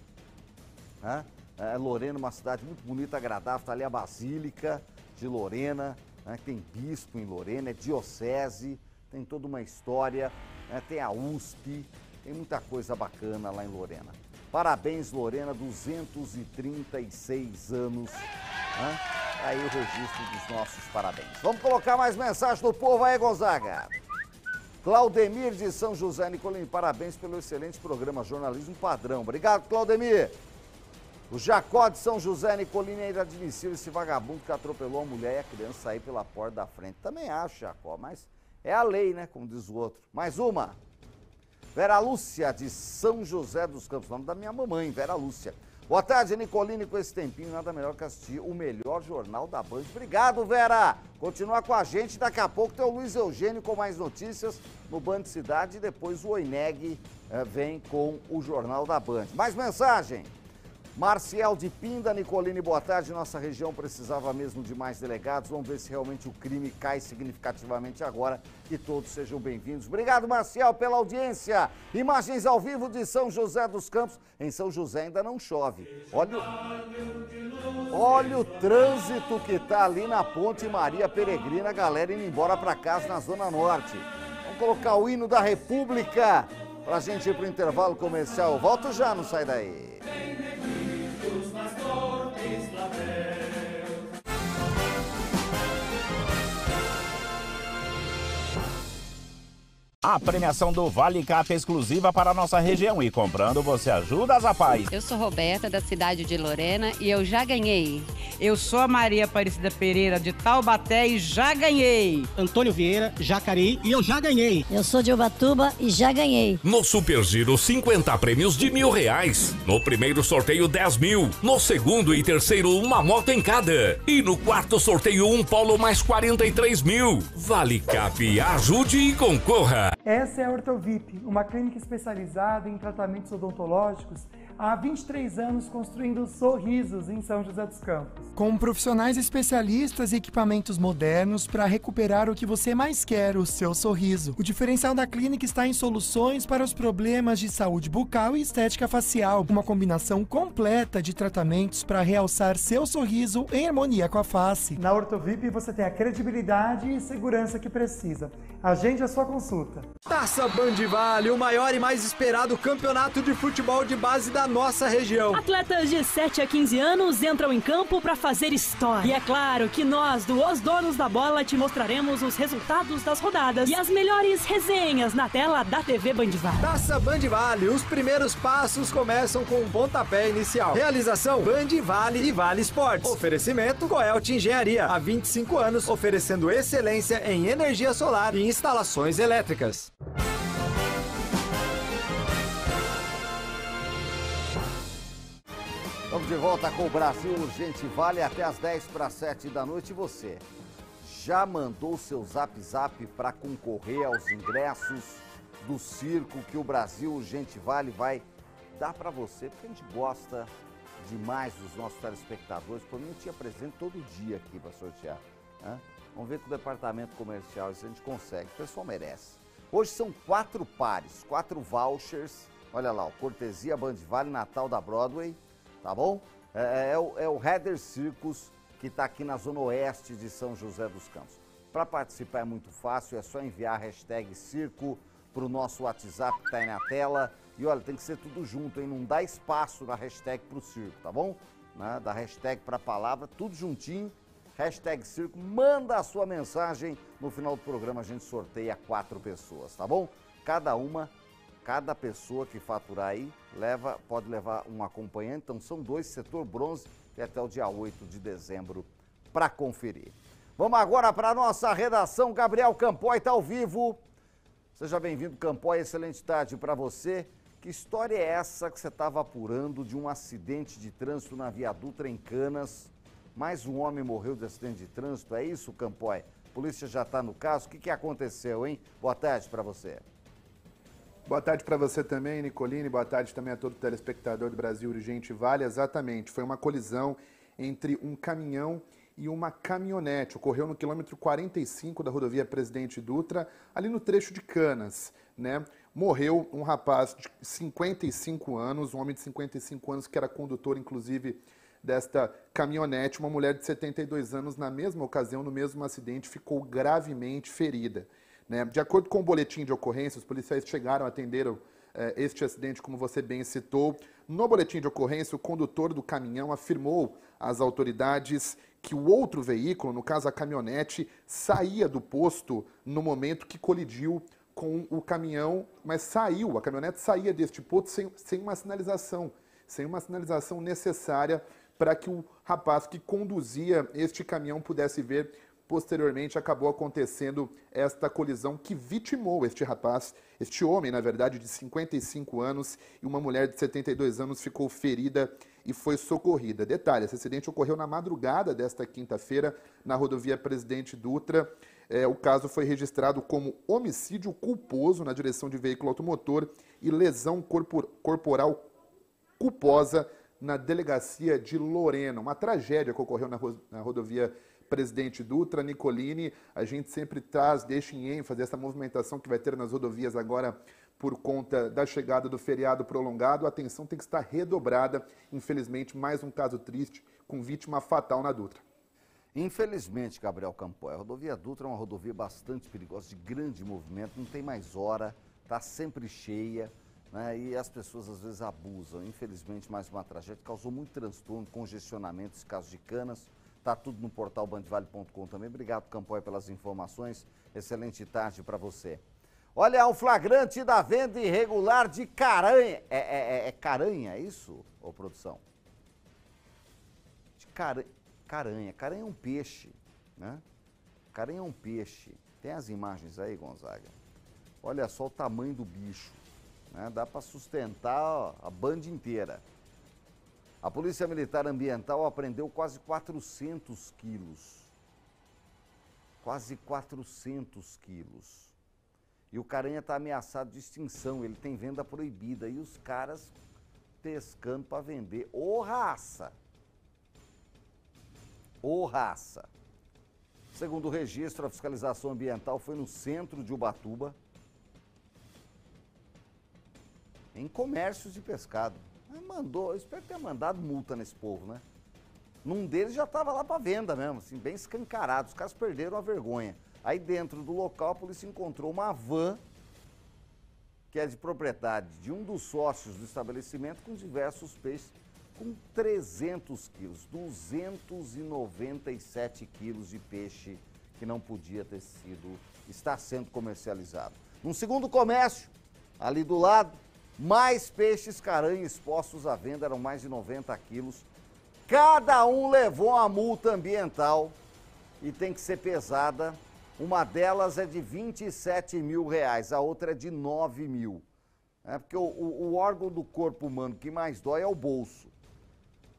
Né? É, Lorena, uma cidade muito bonita, agradável, está ali a Basílica de Lorena, né? tem bispo em Lorena, é diocese, tem toda uma história, né? tem a USP, tem muita coisa bacana lá em Lorena. Parabéns, Lorena, 236 anos. Né? Aí o registro dos nossos parabéns. Vamos colocar mais mensagem do povo aí, Gonzaga. Claudemir de São José Nicolini, parabéns pelo excelente programa Jornalismo Padrão. Obrigado, Claudemir. O Jacó de São José Nicolini ainda admissão esse vagabundo que atropelou a mulher e a criança sair pela porta da frente. Também acho, Jacó, mas é a lei, né? Como diz o outro. Mais uma. Vera Lúcia de São José dos Campos, nome da minha mamãe, Vera Lúcia. Boa tarde, Nicoline. Com esse tempinho, nada melhor que assistir o melhor jornal da Band. Obrigado, Vera. Continua com a gente. Daqui a pouco tem o Luiz Eugênio com mais notícias no Band Cidade. E depois o Oineg eh, vem com o Jornal da Band. Mais mensagem. Marcial de Pinda, Nicoline, boa tarde. Nossa região precisava mesmo de mais delegados. Vamos ver se realmente o crime cai significativamente agora. Que todos sejam bem-vindos. Obrigado, Marcial, pela audiência. Imagens ao vivo de São José dos Campos. Em São José ainda não chove. Olha, olha o trânsito que está ali na Ponte Maria Peregrina, galera indo embora para casa na Zona Norte. Vamos colocar o hino da República para a gente ir para o intervalo comercial. Volto já, não sai daí. A premiação do Vale Cap é exclusiva para a nossa região e comprando você ajuda a Zapaz. Eu sou Roberta, da cidade de Lorena e eu já ganhei. Eu sou a Maria Aparecida Pereira, de Taubaté e já ganhei. Antônio Vieira, Jacareí e eu já ganhei. Eu sou de Ubatuba e já ganhei. No Super Giro, 50 prêmios de mil reais. No primeiro sorteio, 10 mil. No segundo e terceiro, uma moto em cada. E no quarto sorteio, um polo mais 43 mil. Vale Cap, ajude e concorra. Essa é a Ortovip, uma clínica especializada em tratamentos odontológicos há 23 anos construindo sorrisos em São José dos Campos. Com profissionais especialistas e equipamentos modernos para recuperar o que você mais quer, o seu sorriso. O diferencial da clínica está em soluções para os problemas de saúde bucal e estética facial, uma combinação completa de tratamentos para realçar seu sorriso em harmonia com a face. Na Ortovip você tem a credibilidade e segurança que precisa. Agende a sua consulta. Taça Band Vale, o maior e mais esperado campeonato de futebol de base da nossa região. Atletas de 7 a 15 anos entram em campo para fazer história. E é claro que nós, do Os Donos da Bola, te mostraremos os resultados das rodadas e as melhores resenhas na tela da TV Band Vale. Taça Band Vale, os primeiros passos começam com um pontapé inicial. Realização Band Vale e Vale Esportes. Oferecimento Coelt Engenharia, há 25 anos oferecendo excelência em energia solar e instalações elétricas. De volta com o Brasil Urgente Vale até as 10 para 7 da noite. E você já mandou seu zap zap para concorrer aos ingressos do circo que o Brasil Urgente Vale vai dar para você? Porque a gente gosta demais dos nossos telespectadores. Por mim, eu tinha presente todo dia aqui para sortear. Né? Vamos ver com o departamento comercial se a gente consegue. O pessoal merece. Hoje são quatro pares, quatro vouchers. Olha lá, o Cortesia Band Vale Natal da Broadway, tá bom? É, é, é o, é o Header Circus, que está aqui na zona oeste de São José dos Campos. Para participar é muito fácil, é só enviar a hashtag circo para o nosso WhatsApp que está aí na tela. E olha, tem que ser tudo junto, hein? Não dá espaço na hashtag para o circo, tá bom? Né? Da hashtag para a palavra, tudo juntinho. Hashtag circo, manda a sua mensagem. No final do programa a gente sorteia quatro pessoas, tá bom? Cada uma, cada pessoa que faturar aí, leva, pode levar um acompanhante. Então são dois, setor bronze, e até o dia 8 de dezembro para conferir. Vamos agora para a nossa redação. Gabriel Campoy está ao vivo. Seja bem-vindo, Campoy. Excelente tarde para você. Que história é essa que você estava apurando de um acidente de trânsito na Via Dutra em Canas? Mais um homem morreu de acidente de trânsito, é isso, Campoy? A polícia já está no caso. O que, que aconteceu, hein? Boa tarde para você. Boa tarde para você também, Nicoline. Boa tarde também a todo telespectador do Brasil Urgente Vale. Exatamente, foi uma colisão entre um caminhão e uma caminhonete. Ocorreu no quilômetro 45 da rodovia Presidente Dutra, ali no trecho de Canas, né? Morreu um rapaz de 55 anos, um homem de 55 anos que era condutor, inclusive, desta caminhonete. Uma mulher de 72 anos, na mesma ocasião, no mesmo acidente, ficou gravemente ferida. Né? De acordo com o boletim de ocorrência, os policiais chegaram, atenderam eh, este acidente, como você bem citou. No boletim de ocorrência, o condutor do caminhão afirmou às autoridades que o outro veículo, no caso a caminhonete, saía do posto no momento que colidiu com o caminhão, mas saiu, a caminhonete saía deste posto sem, sem uma sinalização, sem uma sinalização necessária para que o rapaz que conduzia este caminhão pudesse ver. Posteriormente, acabou acontecendo esta colisão que vitimou este rapaz, este homem, na verdade, de 55 anos, e uma mulher de 72 anos ficou ferida e foi socorrida. Detalhe: esse acidente ocorreu na madrugada desta quinta-feira, na rodovia Presidente Dutra. É, o caso foi registrado como homicídio culposo na direção de veículo automotor e lesão corpor corporal culposa na delegacia de Lorena. Uma tragédia que ocorreu na, ro na rodovia Presidente Dutra, Nicolini. A gente sempre traz, deixa em ênfase essa movimentação que vai ter nas rodovias agora por conta da chegada do feriado prolongado. A atenção tem que estar redobrada. Infelizmente, mais um caso triste com vítima fatal na Dutra. Infelizmente, Gabriel Campoy, a rodovia Dutra é uma rodovia bastante perigosa, de grande movimento, não tem mais hora, está sempre cheia. Né, e as pessoas às vezes abusam. Infelizmente, mais uma tragédia causou muito transtorno, congestionamento, esse caso de canas. Está tudo no portal bandvale.com também. Obrigado, Campoy, pelas informações. Excelente tarde para você. Olha, o flagrante da venda irregular de caranha. É, é, é, é caranha, é isso, ô produção? De caranha. Caranha. Caranha é um peixe, né? Caranha é um peixe. Tem as imagens aí, Gonzaga? Olha só o tamanho do bicho. Né? Dá para sustentar a banda inteira. A Polícia Militar Ambiental apreendeu quase 400 quilos. Quase 400 quilos. E o caranha está ameaçado de extinção, ele tem venda proibida. E os caras pescando para vender. Ô raça! Ô raça! Segundo o registro, a fiscalização ambiental foi no centro de Ubatuba, em comércios de pescado. Mandou, eu espero ter mandado multa nesse povo, né? Num deles já estava lá para venda mesmo, assim, bem escancarado. Os caras perderam a vergonha. Aí dentro do local a polícia encontrou uma van que é de propriedade de um dos sócios do estabelecimento com diversos peixes com 300 quilos, 297 quilos de peixe que não podia ter sido, está sendo comercializado. Num segundo comércio, ali do lado, mais peixes caranha expostos à venda, eram mais de 90 quilos. Cada um levou uma multa ambiental e tem que ser pesada. Uma delas é de 27 mil reais, a outra é de 9 mil. É porque o, o, o órgão do corpo humano que mais dói é o bolso.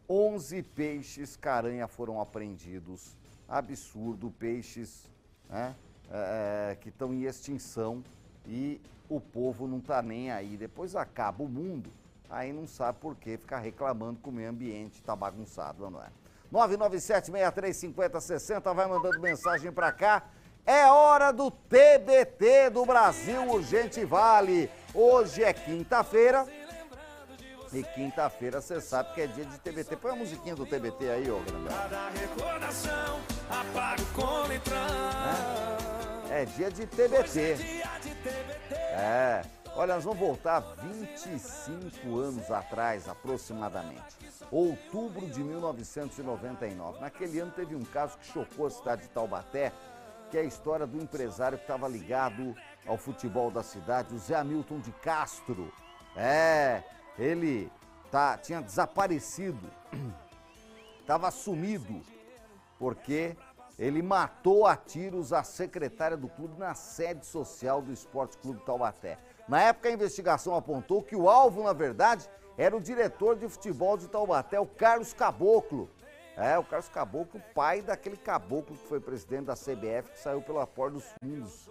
11 peixes caranha foram apreendidos. Absurdo, peixes né, é, que estão em extinção e o povo não está nem aí. Depois acaba o mundo, aí não sabe por que ficar reclamando que o meio ambiente está bagunçado, não é? 997-635060, vai mandando mensagem para cá. É hora do TBT do Brasil Urgente Vale. Hoje é quinta-feira. E quinta-feira você sabe que é dia de TBT. Põe a musiquinha do TBT aí, ô grandão. É, é dia de TBT. É. Olha, nós vamos voltar 25 anos atrás, aproximadamente. Outubro de 1999. Naquele ano teve um caso que chocou a cidade de Taubaté, que é a história do empresário que estava ligado ao futebol da cidade, o Zé Hamilton de Castro. É, ele tá, tinha desaparecido, estava sumido, porque ele matou a tiros a secretária do clube na sede social do Esporte Clube Taubaté. Na época, a investigação apontou que o alvo, na verdade, era o diretor de futebol de Taubaté, o Carlos Caboclo. É, o Carlos Caboclo, pai daquele caboclo que foi presidente da CBF, que saiu pela porta dos fundos,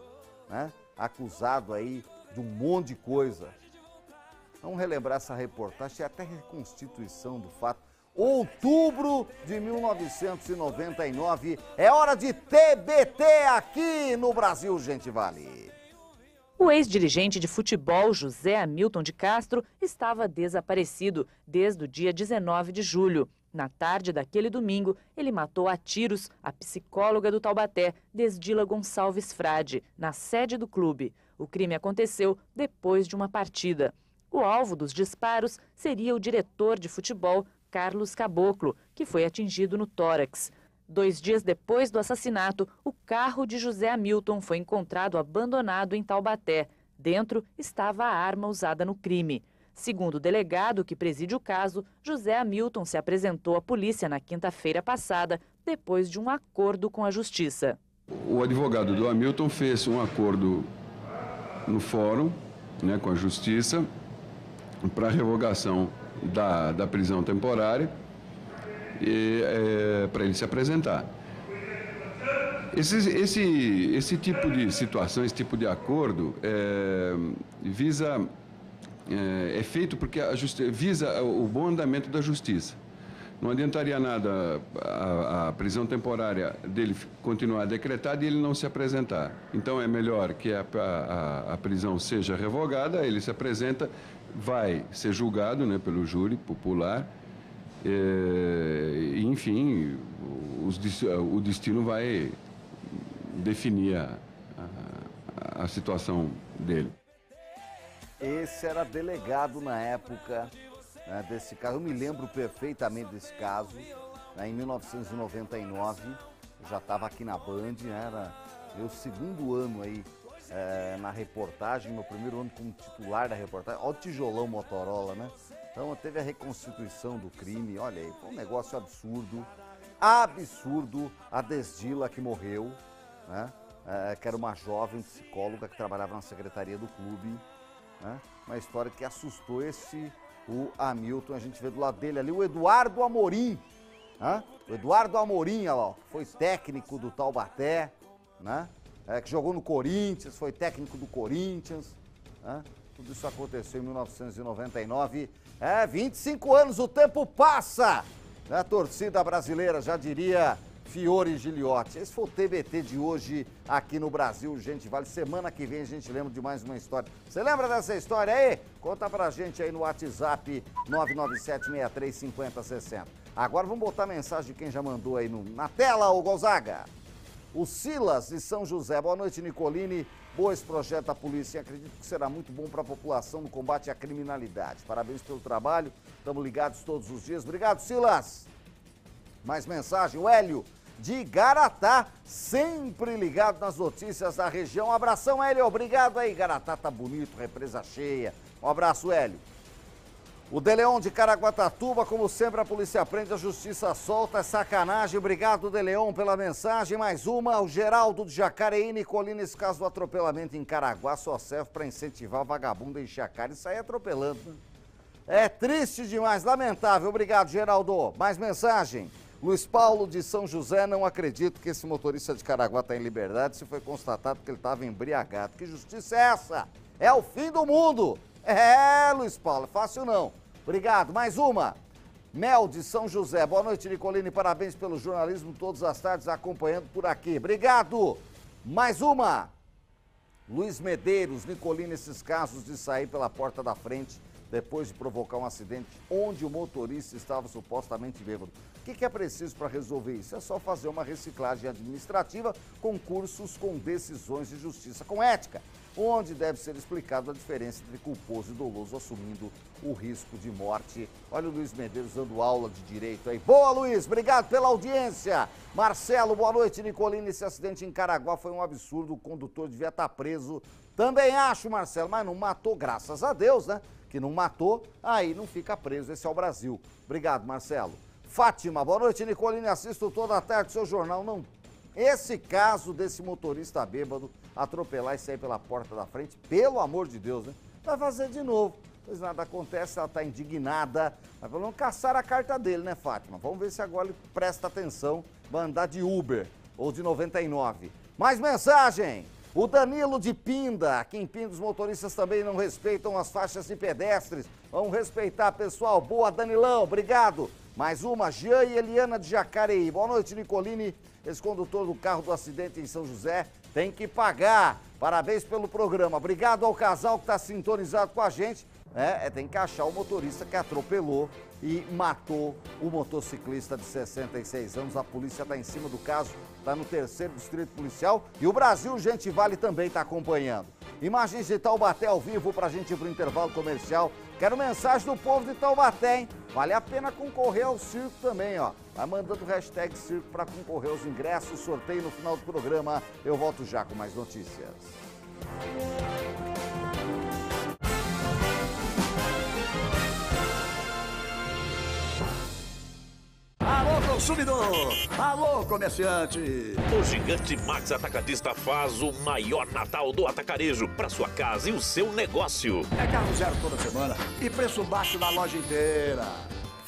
né? Acusado aí de um monte de coisa. Vamos relembrar essa reportagem, até reconstituição do fato. Outubro de 1999, é hora de TBT aqui no Brasil, gente vale. O ex-dirigente de futebol José Hamilton de Castro estava desaparecido desde o dia 19 de julho. Na tarde daquele domingo, ele matou a tiros a psicóloga do Taubaté, Desdila Gonçalves Frade, na sede do clube. O crime aconteceu depois de uma partida. O alvo dos disparos seria o diretor de futebol, Carlos Caboclo, que foi atingido no tórax. Dois dias depois do assassinato, o carro de José Hamilton foi encontrado abandonado em Taubaté. Dentro estava a arma usada no crime. Segundo o delegado que preside o caso, José Hamilton se apresentou à polícia na quinta-feira passada, depois de um acordo com a justiça. O advogado do Hamilton fez um acordo no fórum né, com a justiça para revogação da, da prisão temporária é, para ele se apresentar. Esse, esse, esse tipo de situação, esse tipo de acordo é, visa é, é, feito porque a justi- visa o bom andamento da justiça. Não adiantaria nada a, a, prisão temporária dele continuar decretada e ele não se apresentar. Então é melhor que a, a, a prisão seja revogada, ele se apresenta, vai ser julgado né, pelo júri popular é, enfim, os, o destino vai definir a, a, situação dele. Esse era delegado na época né, desse caso. Eu me lembro perfeitamente desse caso. Né, em 1999, eu já estava aqui na Band, né, era meu segundo ano aí é, na reportagem, meu primeiro ano como titular da reportagem. Olha o tijolão Motorola, né? Então teve a reconstituição do crime, olha aí, foi um negócio absurdo, absurdo. A Desdila que morreu, né? É, que era uma jovem psicóloga que trabalhava na secretaria do clube, né? Uma história que assustou esse o Hamilton, a gente vê do lado dele ali o Eduardo Amorim, né? O Eduardo Amorim, ó, foi técnico do Taubaté, né? É, que jogou no Corinthians, foi técnico do Corinthians, né? Tudo isso aconteceu em 1999. É, 25 anos, o tempo passa. A torcida brasileira já diria Fiore Giliotti. Esse foi o TBT de hoje aqui no Brasil, gente. Vale semana que vem a gente lembra de mais uma história. Você lembra dessa história aí? Conta pra gente aí no WhatsApp 997635060. Agora vamos botar a mensagem de quem já mandou aí no, na tela, ô Gonzaga. O Silas de São José. Boa noite, Nicoline. Boa esse projeto da polícia. Acredito que será muito bom para a população no combate à criminalidade. Parabéns pelo trabalho. Estamos ligados todos os dias. Obrigado, Silas. Mais mensagem. O Hélio de Garatá, sempre ligado nas notícias da região. Um abração, Hélio. Obrigado aí. Garatá tá bonito, represa cheia. Um abraço, Hélio. O Deleon de Caraguatatuba, como sempre, a polícia prende, a justiça solta, é sacanagem. Obrigado, Deleon, pela mensagem. Mais uma, o Geraldo de Jacareí, Nicolina, esse caso do atropelamento em Caraguá só serve para incentivar vagabundo a encher e sair atropelando. É triste demais, lamentável. Obrigado, Geraldo. Mais mensagem. Luiz Paulo de São José, não acredito que esse motorista de Caraguá está em liberdade se foi constatado que ele estava embriagado. Que justiça é essa? É o fim do mundo. É, Luiz Paulo, é fácil não. Obrigado. Mais uma. Mel de São José. Boa noite, Nicolini. Parabéns pelo jornalismo todas as tardes acompanhando por aqui. Obrigado. Mais uma. Luiz Medeiros, Nicolini, esses casos de sair pela porta da frente depois de provocar um acidente onde o motorista estava supostamente bêbado. O que, é preciso para resolver isso? É só fazer uma reciclagem administrativa com cursos com decisões de justiça com ética, onde deve ser explicada a diferença entre culposo e doloso assumindo o risco de morte. Olha o Luiz Medeiros dando aula de direito aí. Boa, Luiz, obrigado pela audiência. Marcelo, boa noite, Nicolini. Esse acidente em Caraguá foi um absurdo, o condutor devia estar preso. Também acho, Marcelo, mas não matou, graças a Deus, né? Que não matou, aí não fica preso. Esse é o Brasil. Obrigado, Marcelo. Fátima, boa noite, Nicoline. Assisto toda a tarde seu jornal. Não. Esse caso desse motorista bêbado atropelar e sair pela porta da frente, pelo amor de Deus, né? Vai fazer de novo. Pois nada acontece, ela está indignada. Mas vamos caçar a carta dele, né, Fátima? Vamos ver se agora ele presta atenção, vai andar de Uber ou de 99. Mais mensagem! O Danilo de Pinda, aqui em Pinda os motoristas também não respeitam as faixas de pedestres. Vamos respeitar, pessoal. Boa, Danilão, obrigado. Mais uma, Jean e Eliana de Jacareí. Boa noite, Nicolini. Esse condutor do carro do acidente em São José tem que pagar. Parabéns pelo programa. Obrigado ao casal que está sintonizado com a gente. É, é, tem que achar o motorista que atropelou e matou o motociclista de 66 anos. A polícia está em cima do caso está no terceiro distrito policial e o Brasil Gente Vale também está acompanhando. Imagens de Taubaté ao vivo para a gente ir para o intervalo comercial. Quero mensagem do povo de Taubaté, hein? Vale a pena concorrer ao circo também, ó. Vai mandando hashtag circo para concorrer aos ingressos, sorteio no final do programa. Eu volto já com mais notícias. Alô, consumidor! Alô, comerciante! O Gigante Max Atacadista faz o maior Natal do atacarejo para sua casa e o seu negócio. É carro zero toda semana e preço baixo na loja inteira.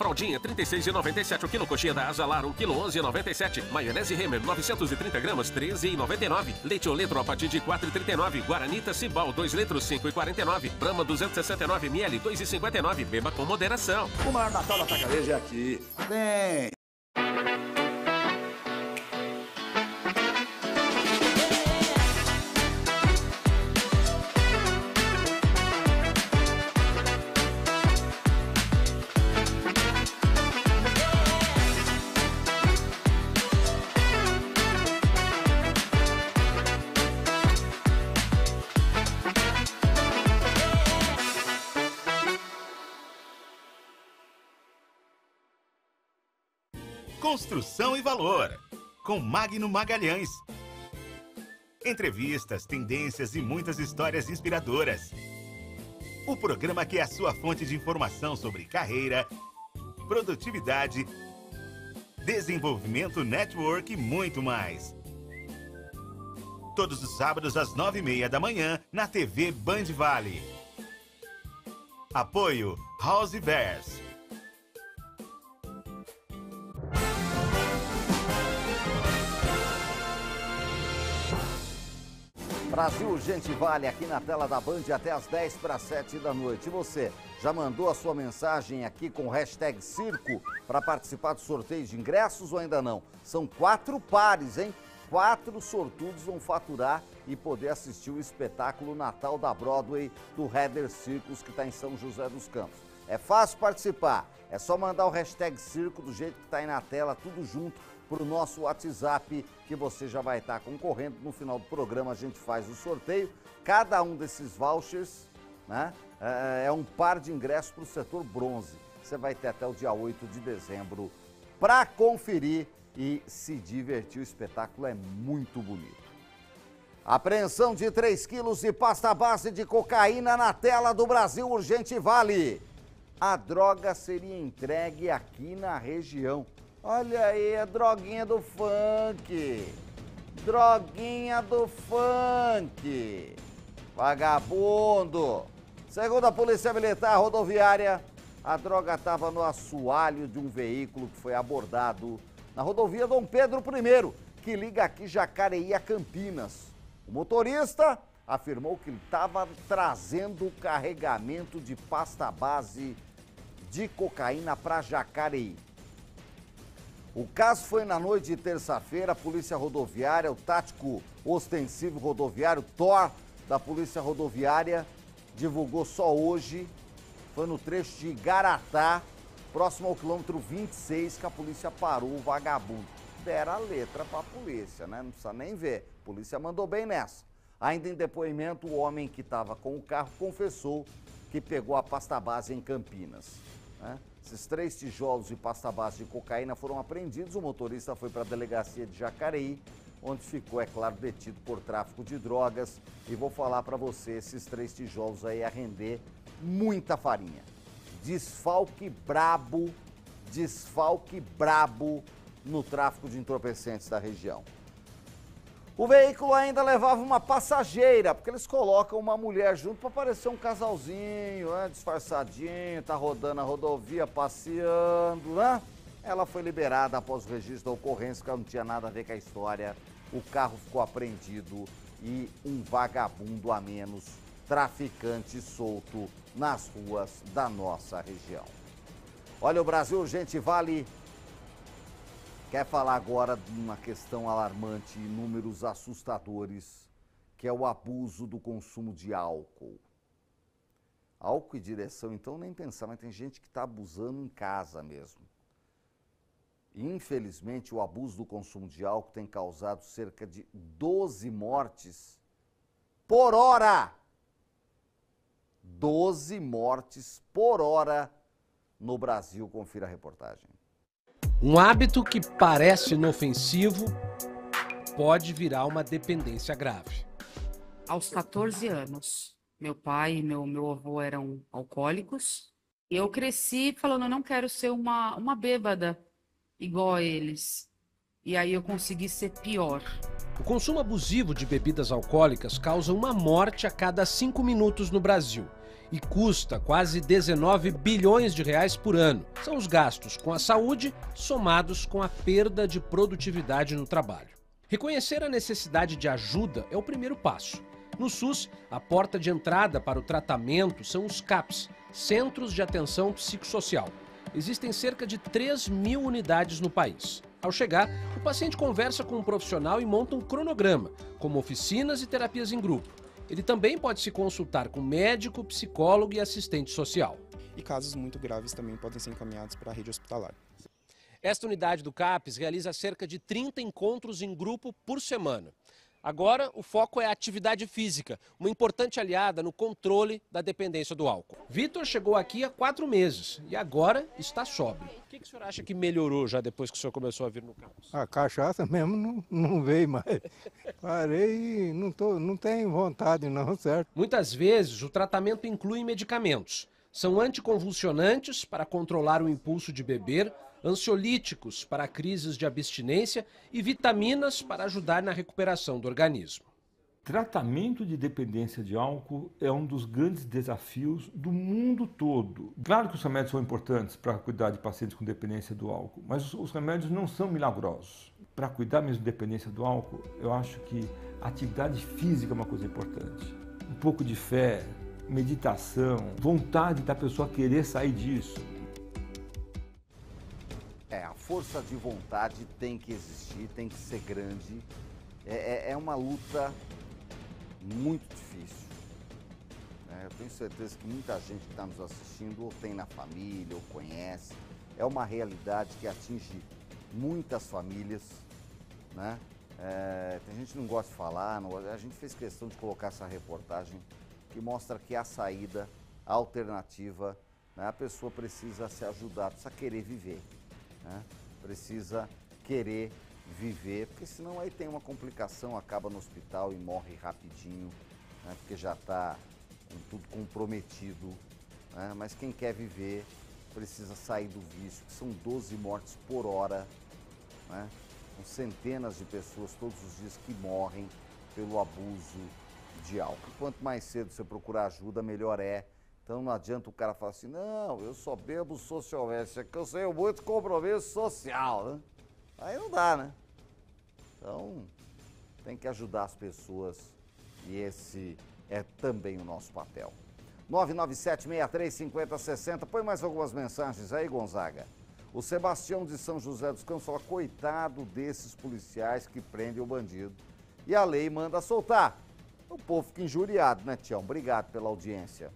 Fraldinha, 36,97 o quilo. Coxinha da Azalar, 1 quilo, 11,97. Maionese Remer, 930 gramas, 13,99. Leite Oletro a partir de 4,39. Guaranita Cibal, 2 litros, 5,49. Brahma, 269 ml, 2,59. Beba com moderação. O maior Natal da Atacarejo é aqui. Vem! Construção e Valor, com Magno Magalhães. Entrevistas, tendências e muitas histórias inspiradoras. O programa que é a sua fonte de informação sobre carreira, produtividade, desenvolvimento, network e muito mais. Todos os sábados às nove e meia da manhã na TV Band Vale. Apoio House Verse. Brasil Gente Vale aqui na tela da Band até as 10 para 7 da noite. E você já mandou a sua mensagem aqui com o hashtag Circo para participar do sorteio de ingressos ou ainda não? São quatro pares, hein? Quatro sortudos vão faturar e poder assistir o espetáculo Natal da Broadway do Heather Circus que está em São José dos Campos. É fácil participar, é só mandar o hashtag Circo do jeito que está aí na tela, tudo junto para o nosso WhatsApp, que você já vai estar concorrendo. No final do programa a gente faz o sorteio. Cada um desses vouchers né, é, é um par de ingressos para o setor bronze. Você vai ter até o dia 8 de dezembro para conferir e se divertir. O espetáculo é muito bonito. Apreensão de 3 quilos de pasta base de cocaína na tela do Brasil Urgente Vale. A droga seria entregue aqui na região. Olha aí a droguinha do funk. Droguinha do funk. Vagabundo. Segundo a Polícia Militar Rodoviária, A droga estava no assoalho de um veículo que foi abordado na rodovia Dom Pedro I, que liga aqui Jacareí a Campinas. O motorista afirmou que estava trazendo carregamento de pasta base de cocaína para Jacareí. O caso foi na noite de terça-feira. A Polícia Rodoviária, o tático ostensivo rodoviário, TOR, da Polícia Rodoviária, divulgou só hoje. Foi no trecho de Garatá, próximo ao quilômetro 26, que a polícia parou o vagabundo. Deram a letra para a polícia, né? Não precisa nem ver. A polícia mandou bem nessa. Ainda em depoimento, o homem que estava com o carro confessou que pegou a pasta base em Campinas. Né? Esses três tijolos de pasta base de cocaína foram apreendidos. O motorista foi para a delegacia de Jacareí, onde ficou, é claro, detido por tráfico de drogas. E vou falar para você, esses três tijolos aí a render muita farinha. Desfalque brabo, desfalque brabo no tráfico de entorpecentes da região. O veículo ainda levava uma passageira, porque eles colocam uma mulher junto para parecer um casalzinho, né? disfarçadinho, tá rodando a rodovia, passeando, né? Ela foi liberada após o registro da ocorrência, que não tinha nada a ver com a história. O carro ficou apreendido e um vagabundo a menos, traficante solto nas ruas da nossa região. Olha, o Brasil, gente, vale quer falar agora de uma questão alarmante e números assustadores, que é o abuso do consumo de álcool. Álcool e direção, então nem pensar, mas tem gente que está abusando em casa mesmo. Infelizmente, o abuso do consumo de álcool tem causado cerca de 12 mortes por hora. 12 mortes por hora no Brasil. Confira a reportagem. Um hábito que parece inofensivo pode virar uma dependência grave. Aos 14 anos, meu pai e meu, meu avô eram alcoólicos. E eu cresci falando, eu não quero ser uma, uma bêbada igual a eles. E aí eu consegui ser pior. O consumo abusivo de bebidas alcoólicas causa uma morte a cada cinco minutos no Brasil e custa quase 19 bilhões de reais por ano. São os gastos com a saúde somados com a perda de produtividade no trabalho. Reconhecer a necessidade de ajuda é o primeiro passo. No SUS, a porta de entrada para o tratamento são os CAPs, Centros de Atenção Psicossocial. Existem cerca de 3 mil unidades no país. Ao chegar, o paciente conversa com um profissional e monta um cronograma, como oficinas e terapias em grupo. Ele também pode se consultar com médico, psicólogo e assistente social. E casos muito graves também podem ser encaminhados para a rede hospitalar. Esta unidade do CAPES realiza cerca de 30 encontros em grupo por semana. Agora, o foco é a atividade física, uma importante aliada no controle da dependência do álcool. Vitor chegou aqui há quatro meses e agora está sóbrio. O que, que o senhor acha que melhorou já depois que o senhor começou a vir no campus? A cachaça mesmo não, não veio mais. Parei e não, tô, não tenho vontade não, certo? Muitas vezes o tratamento inclui medicamentos. São anticonvulsionantes para controlar o impulso de beber, ansiolíticos para crises de abstinência e vitaminas para ajudar na recuperação do organismo. Tratamento de dependência de álcool é um dos grandes desafios do mundo todo. Claro que os remédios são importantes para cuidar de pacientes com dependência do álcool, mas os remédios não são milagrosos. Para cuidar mesmo de dependência do álcool, eu acho que atividade física é uma coisa importante. Um pouco de fé, meditação, vontade da pessoa querer sair disso. É, a força de vontade tem que existir, tem que ser grande. É, é, é uma luta muito difícil. É, eu tenho certeza que muita gente que está nos assistindo ou tem na família ou conhece. É uma realidade que atinge muitas famílias. Né? É, tem gente que não gosta de falar, não, a gente fez questão de colocar essa reportagem que mostra que a saída, a alternativa, né? a pessoa precisa se ajudar, precisa querer viver né? precisa querer viver, porque senão aí tem uma complicação, acaba no hospital e morre rapidinho, né? porque já está tudo comprometido. Né? Mas quem quer viver precisa sair do vício, que são 12 mortes por hora, né? centenas de pessoas todos os dias que morrem pelo abuso de álcool. Quanto mais cedo você procurar ajuda, melhor é. Então não adianta o cara falar assim, não, eu só bebo social é que eu tenho muito compromisso social, né? Aí não dá, né? Então tem que ajudar as pessoas e esse é também o nosso papel. 997-63-5060, põe mais algumas mensagens aí, Gonzaga. O Sebastião de São José dos Campos fala, coitado desses policiais que prendem o bandido e a lei manda soltar. O povo fica injuriado, né, Tião? Obrigado pela audiência.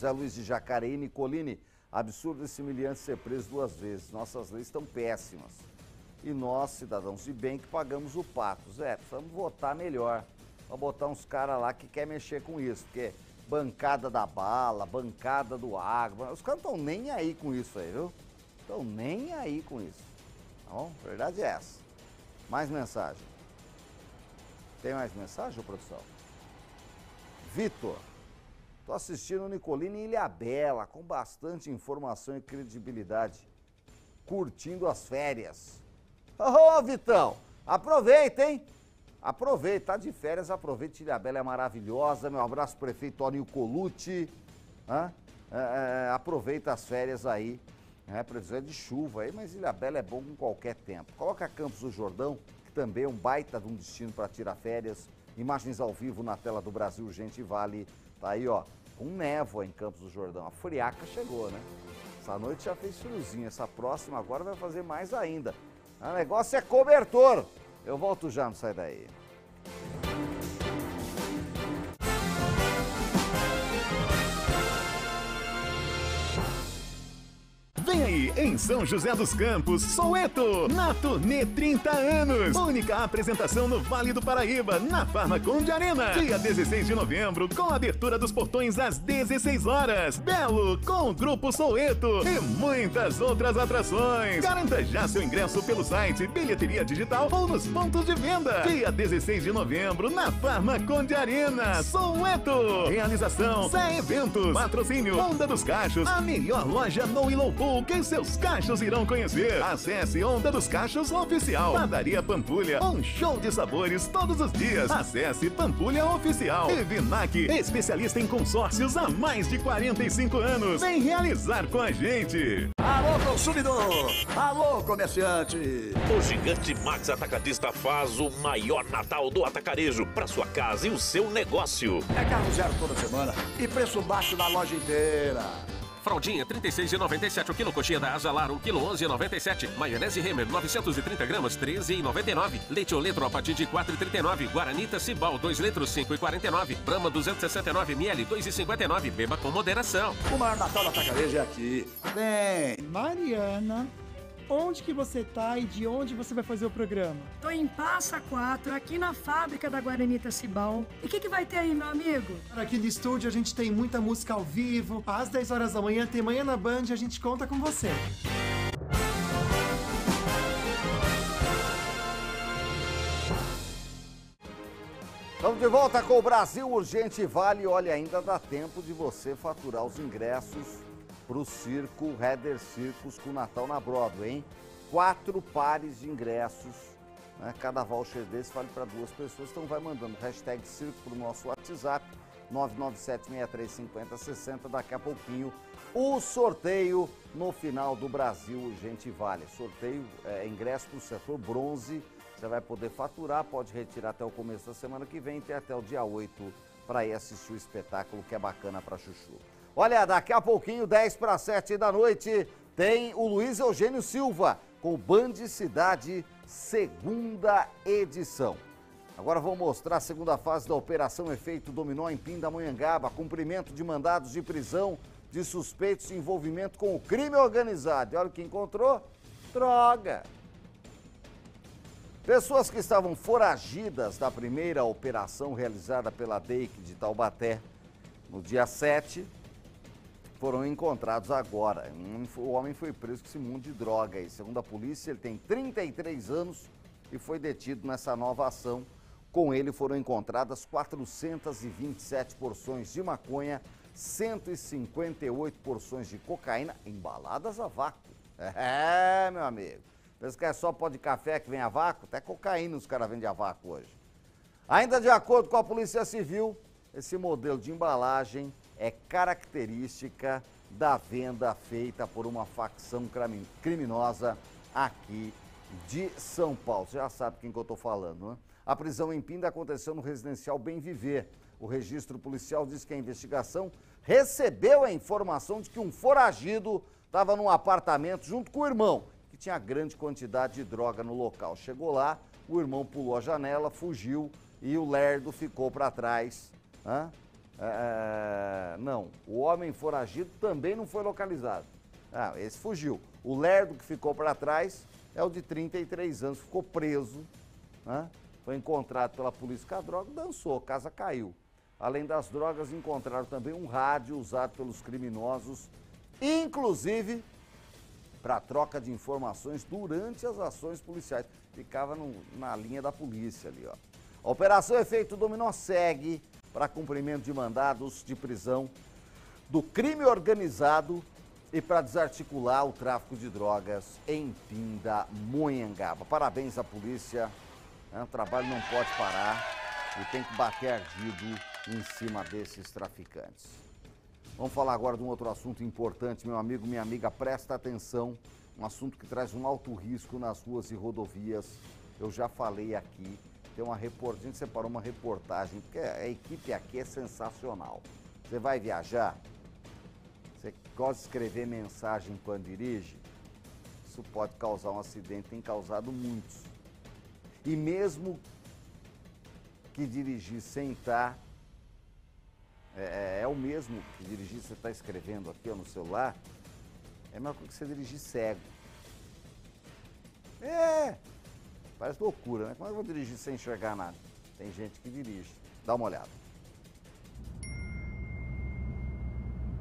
Zé Luiz de Jacareí, Nicolini, absurdo esse miliante ser preso duas vezes. Nossas leis estão péssimas. E nós, cidadãos de bem, que pagamos o pato. Zé, precisamos votar melhor. Pra botar uns caras lá que quer mexer com isso. Porque bancada da bala, bancada do água. Os caras não estão nem aí com isso aí, viu? Estão nem aí com isso. Tá bom? Verdade é essa. Mais mensagem. Tem mais mensagem, produção? Vitor. Estou assistindo Nicolini em Ilha Bela, com bastante informação e credibilidade. Curtindo as férias. Ô, oh, Vitão, aproveita, hein? Aproveita, tá de férias, aproveita. Ilha Bela é maravilhosa. Meu abraço, prefeito Toninho Colucci. É, é, aproveita as férias aí. É, previsão é de chuva aí, mas Ilha Bela é bom com qualquer tempo. Coloca Campos do Jordão, que também é um baita de um destino para tirar férias. Imagens ao vivo na tela do Brasil, gente, vale. Tá aí, ó, com névoa em Campos do Jordão. A friaca chegou, né? Essa noite já fez friozinho, essa próxima agora vai fazer mais ainda. O negócio é cobertor. Eu volto já, não sai daí. Em São José dos Campos, Soueto, na turnê 30 anos. Única apresentação no Vale do Paraíba, na Farmaconde Arena. Dia 16 de novembro, com abertura dos portões às 16 horas. Belo, com o Grupo Soueto e muitas outras atrações. Garanta já seu ingresso pelo site, bilheteria digital ou nos pontos de venda. Dia 16 de novembro, na Farmaconde Arena, Soueto. Realização, Zé Eventos. Patrocínio, Onda dos Cachos, a melhor loja no Pool que seus cachos irão conhecer. Acesse Onda dos Cachos Oficial. Padaria Pampulha, um show de sabores todos os dias. Acesse Pampulha Oficial. E Vinac, especialista em consórcios há mais de 45 anos. Vem realizar com a gente. Alô, consumidor! Alô, comerciante! O gigante Max Atacadista faz o maior Natal do atacarejo para sua casa e o seu negócio. É carro zero toda semana e preço baixo na loja inteira. Fraldinha 36,97 o quilo, coxinha da Azalar 1 kg 11,97. Maionese Remer 930 gramas 13,99. Leite Oletro a partir de 4,39. Guaranita Cibal 2 litros 5,49. Brahma 269 ml 2,59. Beba com moderação. O maior Natal da Atacarejo é aqui. Vem! Mariana, onde que você tá e de onde você vai fazer o programa? Tô em Passa Quatro, aqui na fábrica da Guaranita Cibal. E o que, que vai ter aí, meu amigo? Aqui no estúdio a gente tem muita música ao vivo. Às 10 horas da manhã tem Manhã na Band e a gente conta com você. Estamos de volta com o Brasil Urgente Vale. Olha, ainda dá tempo de você faturar os ingressos para o circo Header Circus com Natal na Broadway, hein? Quatro pares de ingressos. Né? Cada voucher desse vale para duas pessoas. Então vai mandando hashtag circo para o nosso WhatsApp, 997-635060. Daqui a pouquinho, o sorteio no final do Brasil Urgente Vale. Sorteio, é, ingresso para o setor bronze. Você vai poder faturar, pode retirar até o começo da semana que vem, tem até o dia 8 para ir assistir o espetáculo que é bacana para Chuchu. Olha, daqui a pouquinho, 10 para 7 da noite, tem o Luiz Eugênio Silva com Band Cidade, segunda edição. Agora vou mostrar a segunda fase da Operação Efeito Dominó em Pindamonhangaba, cumprimento de mandados de prisão de suspeitos de envolvimento com o crime organizado. E olha o que encontrou? Droga! Pessoas que estavam foragidas da primeira operação realizada pela DEIC de Taubaté no dia 7 foram encontrados agora. O homem foi preso com esse mundo de droga. E, segundo a polícia, ele tem 33 anos e foi detido nessa nova ação. Com ele foram encontradas 427 porções de maconha, 158 porções de cocaína embaladas a vácuo. É, meu amigo. Pensa que é só pó de café que vem a vácuo? Até cocaína os caras vendem a vácuo hoje. Ainda de acordo com a Polícia Civil, esse modelo de embalagem é característica da venda feita por uma facção criminosa aqui de São Paulo. Você já sabe quem que eu estou falando, né? A prisão em Pinda aconteceu no residencial Bem Viver. O registro policial diz que a investigação recebeu a informação de que um foragido estava num apartamento junto com o irmão, que tinha grande quantidade de droga no local. Chegou lá, o irmão pulou a janela, fugiu e o lerdo ficou para trás. Hã? É, não, o homem foragido também não foi localizado. Ah, esse fugiu. O lerdo que ficou para trás é o de 33 anos, ficou preso, né? foi encontrado pela polícia com a droga, dançou, casa caiu. Além das drogas, encontraram também um rádio usado pelos criminosos, inclusive para troca de informações durante as ações policiais. Ficava no, na linha da polícia ali, ó. A Operação Efeito Dominó segue para cumprimento de mandados de prisão do crime organizado e para desarticular o tráfico de drogas em Pindamonhangaba. Parabéns à polícia, né? o trabalho não pode parar e tem que bater ardido em cima desses traficantes. Vamos falar agora de um outro assunto importante, meu amigo, minha amiga, presta atenção. Um assunto que traz um alto risco nas ruas e rodovias. Eu já falei aqui tem uma reportagem, a gente separou uma reportagem, porque a equipe aqui é sensacional. Você vai viajar, você gosta de escrever mensagem quando dirige, isso pode causar um acidente, tem causado muitos. E mesmo que dirigir sem estar, é, é, é o mesmo que dirigir, você está escrevendo aqui no celular, é coisa que você dirigir cego. É, Parece loucura, né? Como é que eu vou dirigir sem enxergar nada? Tem gente que dirige. Dá uma olhada.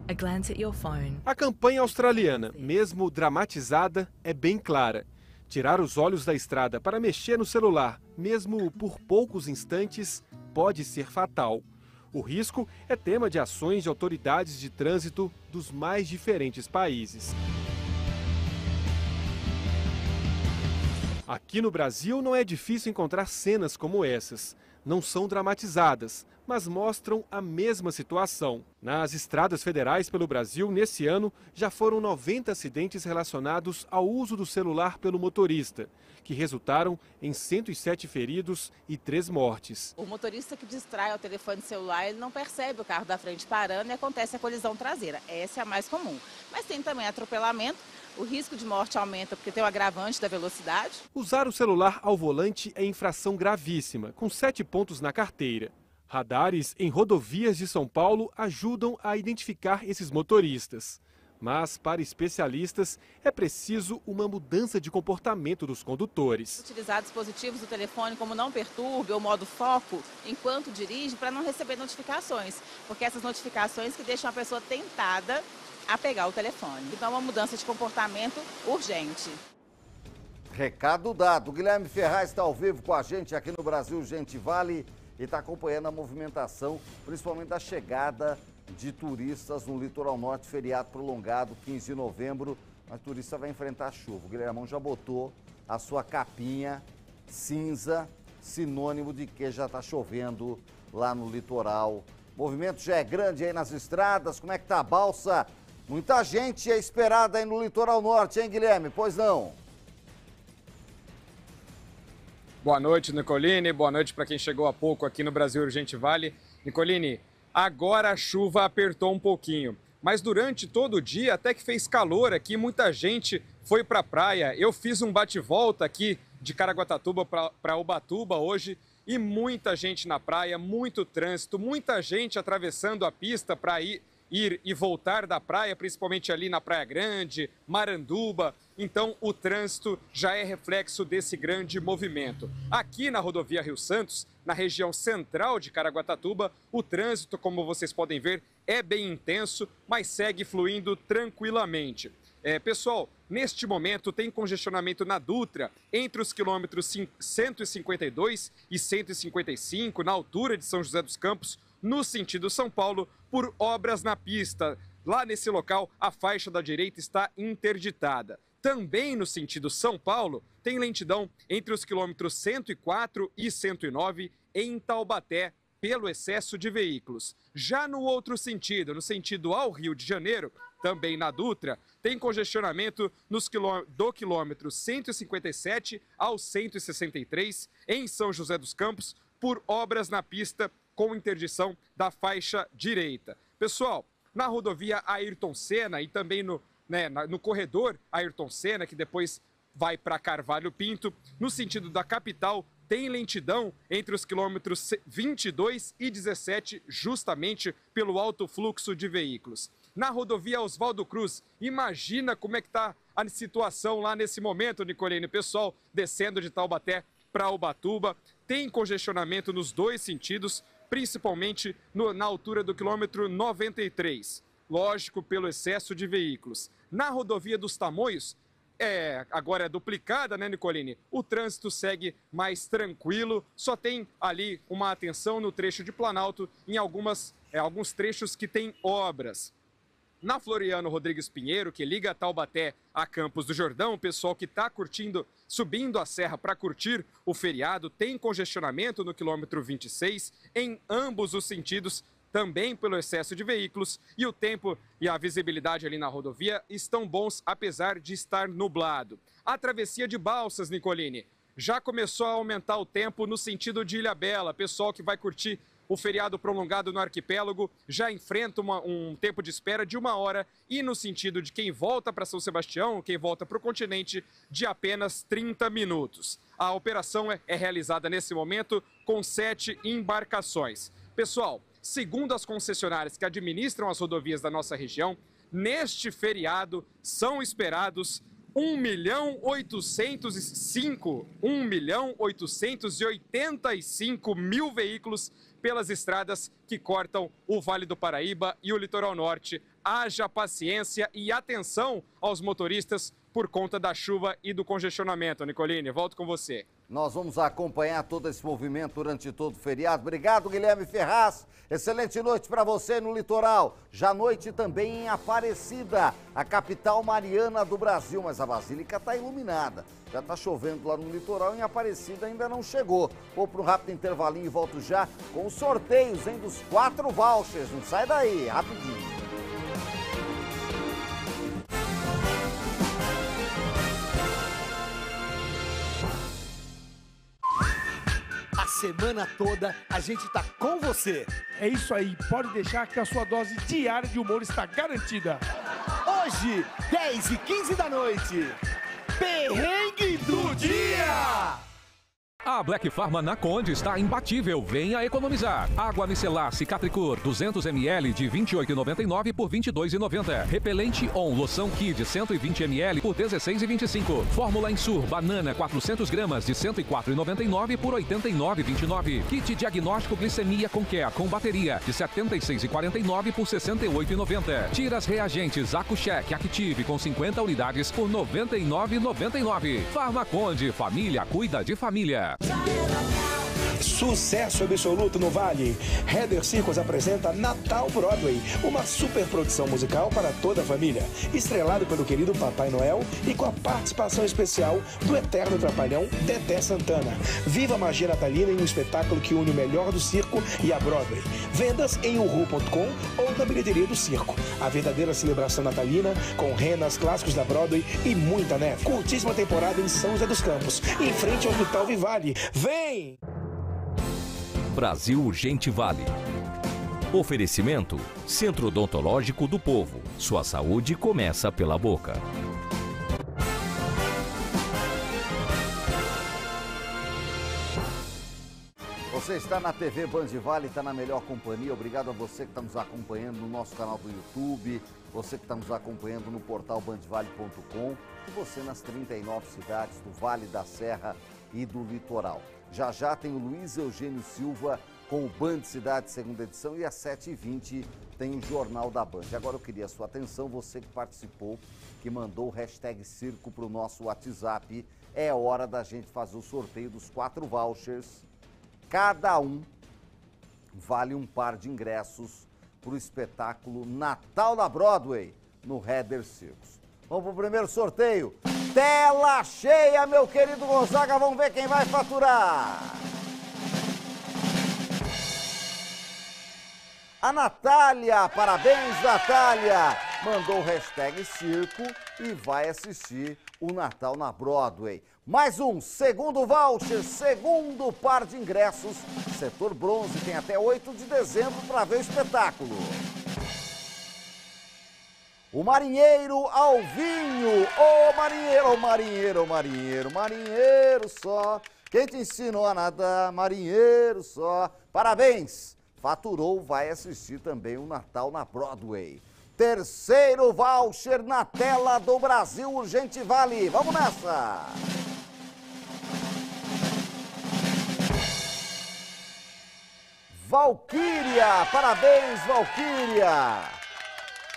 A glance at your phone. A campanha australiana, mesmo dramatizada, é bem clara. Tirar os olhos da estrada para mexer no celular, mesmo por poucos instantes, pode ser fatal. O risco é tema de ações de autoridades de trânsito dos mais diferentes países. Aqui no Brasil não é difícil encontrar cenas como essas. Não são dramatizadas, mas mostram a mesma situação. Nas estradas federais pelo Brasil, nesse ano, já foram 90 acidentes relacionados ao uso do celular pelo motorista, que resultaram em 107 feridos e 3 mortes. O motorista que distrai o telefone celular, ele não percebe o carro da frente parando e acontece a colisão traseira. Essa é a mais comum. Mas tem também atropelamento o risco de morte aumenta porque tem o agravante da velocidade. Usar o celular ao volante é infração gravíssima, com sete pontos na carteira. Radares em rodovias de São Paulo ajudam a identificar esses motoristas. Mas, para especialistas, é preciso uma mudança de comportamento dos condutores. Utilizar dispositivos do telefone como não perturbe ou modo foco enquanto dirige para não receber notificações, porque essas notificações que deixam a pessoa tentada a pegar o telefone. Então, uma mudança de comportamento urgente. Recado dado. Guilherme Ferraz está ao vivo com a gente aqui no Brasil Gente Vale e está acompanhando a movimentação, principalmente da chegada de turistas no litoral norte, feriado prolongado, 15 de novembro. Mas turista vai enfrentar chuva. O Guilhermão já botou a sua capinha cinza, sinônimo de que já está chovendo lá no litoral. O movimento já é grande aí nas estradas. Como é que tá a balsa Muita gente é esperada aí no litoral norte, hein, Guilherme? Pois não? Boa noite, Nicoline. Boa noite para quem chegou há pouco aqui no Brasil Urgente Vale. Nicoline, agora a chuva apertou um pouquinho, mas durante todo o dia até que fez calor aqui, muita gente foi para a praia. Eu fiz um bate-volta aqui de Caraguatatuba para Ubatuba hoje e muita gente na praia, muito trânsito, muita gente atravessando a pista para ir ir e voltar da praia, principalmente ali na Praia Grande, Maranduba. Então, o trânsito já é reflexo desse grande movimento. Aqui na rodovia Rio Santos, na região central de Caraguatatuba, o trânsito, como vocês podem ver, é bem intenso, mas segue fluindo tranquilamente. É, pessoal, neste momento tem congestionamento na Dutra entre os quilômetros 152 e 155, na altura de São José dos Campos, no sentido São Paulo, por obras na pista. Lá nesse local, a faixa da direita está interditada. Também no sentido São Paulo, tem lentidão entre os quilômetros 104 e 109 em Taubaté, pelo excesso de veículos. Já no outro sentido, no sentido ao Rio de Janeiro, também na Dutra, tem congestionamento nos do quilômetro 157 ao 163 em São José dos Campos por obras na pista com interdição da faixa direita. Pessoal, na rodovia Ayrton Senna e também no, né, no corredor Ayrton Senna, que depois vai para Carvalho Pinto, no sentido da capital, tem lentidão entre os quilômetros 22 e 17, justamente pelo alto fluxo de veículos. Na rodovia Oswaldo Cruz, imagina como é que está a situação lá nesse momento, Nicolene. Pessoal descendo de Taubaté para Ubatuba, tem congestionamento nos dois sentidos, principalmente no, na altura do quilômetro 93. Lógico, pelo excesso de veículos. Na rodovia dos Tamoios, é, agora é duplicada, né, Nicoline? O trânsito segue mais tranquilo, só tem ali uma atenção no trecho de Planalto, em algumas, é, alguns trechos que tem obras. Na Floriano Rodrigues Pinheiro, que liga Taubaté a Campos do Jordão, o pessoal que está curtindo, subindo a serra para curtir o feriado, tem congestionamento no quilômetro 26 em ambos os sentidos, também pelo excesso de veículos, e o tempo e a visibilidade ali na rodovia estão bons, apesar de estar nublado. A travessia de Balsas, Nicoline, já começou a aumentar o tempo no sentido de Ilha Bela. Pessoal que vai curtir o feriado prolongado no arquipélago já enfrenta uma, um tempo de espera de uma hora e no sentido de quem volta para São Sebastião, quem volta para o continente, de apenas 30 minutos. A operação é, é realizada nesse momento com sete embarcações. Pessoal, Segundo as concessionárias que administram as rodovias da nossa região, neste feriado são esperados 1 milhão 805, 1 milhão 885 mil veículos pelas estradas que cortam o Vale do Paraíba e o Litoral Norte. Haja paciência e atenção aos motoristas por conta da chuva e do congestionamento. Nicoline, volto com você. Nós vamos acompanhar todo esse movimento durante todo o feriado. Obrigado, Guilherme Ferraz. Excelente noite para você no litoral. Já noite também em Aparecida, a capital mariana do Brasil. Mas a Basílica está iluminada. Já está chovendo lá no litoral, em Aparecida ainda não chegou. Vou para um rápido intervalinho e volto já com os sorteios hein, dos quatro vouchers. Não sai daí, rapidinho. Semana toda a gente tá com você. É isso aí, pode deixar que a sua dose diária de humor está garantida. Hoje, 10 e 15 da noite, Perrengue do Dia! A Black Pharma na Conde está imbatível. Venha economizar. Água micelar Cicatricur 200 ml de 28,99 por 22,90. Repelente On loção Kid 120 ml por 16,25. Fórmula Insur banana 400 gramas de 104,99 por 89,29. Kit diagnóstico glicemia com care com bateria de 76,49 por 68,90. Tiras reagentes Acucheck Active com 50 unidades por 99,99. Farmaconde, família cuida de família. Fire Sucesso absoluto no Vale. Heather Circos apresenta Natal Broadway, uma super produção musical para toda a família, estrelado pelo querido Papai Noel e com a participação especial do eterno trapalhão Dedé Santana. Viva a magia natalina em um espetáculo que une o melhor do circo e a Broadway. Vendas em uhu.com ou na bilheteria do circo. A verdadeira celebração natalina com renas clássicos da Broadway e muita neve. Curtíssima temporada em São José dos Campos, em frente ao Hospital Vivale. Vem! Brasil Urgente Vale. Oferecimento: Centro Odontológico do Povo. Sua saúde começa pela boca. Você está na TV Band Vale, está na melhor companhia. Obrigado a você que está nos acompanhando no nosso canal do YouTube, você que está nos acompanhando no portal bandvale.com e você nas 39 cidades do Vale da Serra e do Litoral. Já já tem o Luiz Eugênio Silva com o Band Cidade, segunda edição, e às 7h20 tem o Jornal da Band. Agora eu queria a sua atenção, você que participou, que mandou o hashtag circo para o nosso WhatsApp. É hora da gente fazer o sorteio dos quatro vouchers. Cada um vale um par de ingressos para o espetáculo Natal da Broadway, no Heather Circus. Vamos para o primeiro sorteio. Tela cheia, meu querido Gonzaga. Vamos ver quem vai faturar. A Natália, parabéns Natália, mandou o hashtag circo e vai assistir o Natal na Broadway. Mais um segundo voucher, segundo par de ingressos. Setor bronze tem até 8 de dezembro para ver o espetáculo. O marinheiro Alvinho, ô marinheiro, ô marinheiro, ô marinheiro, marinheiro só. Quem te ensinou a nadar? Marinheiro só. Parabéns! Faturou, vai assistir também o Natal na Broadway. Terceiro voucher na tela do Brasil Urgente Vale. Vamos nessa! Valquíria, parabéns Valquíria!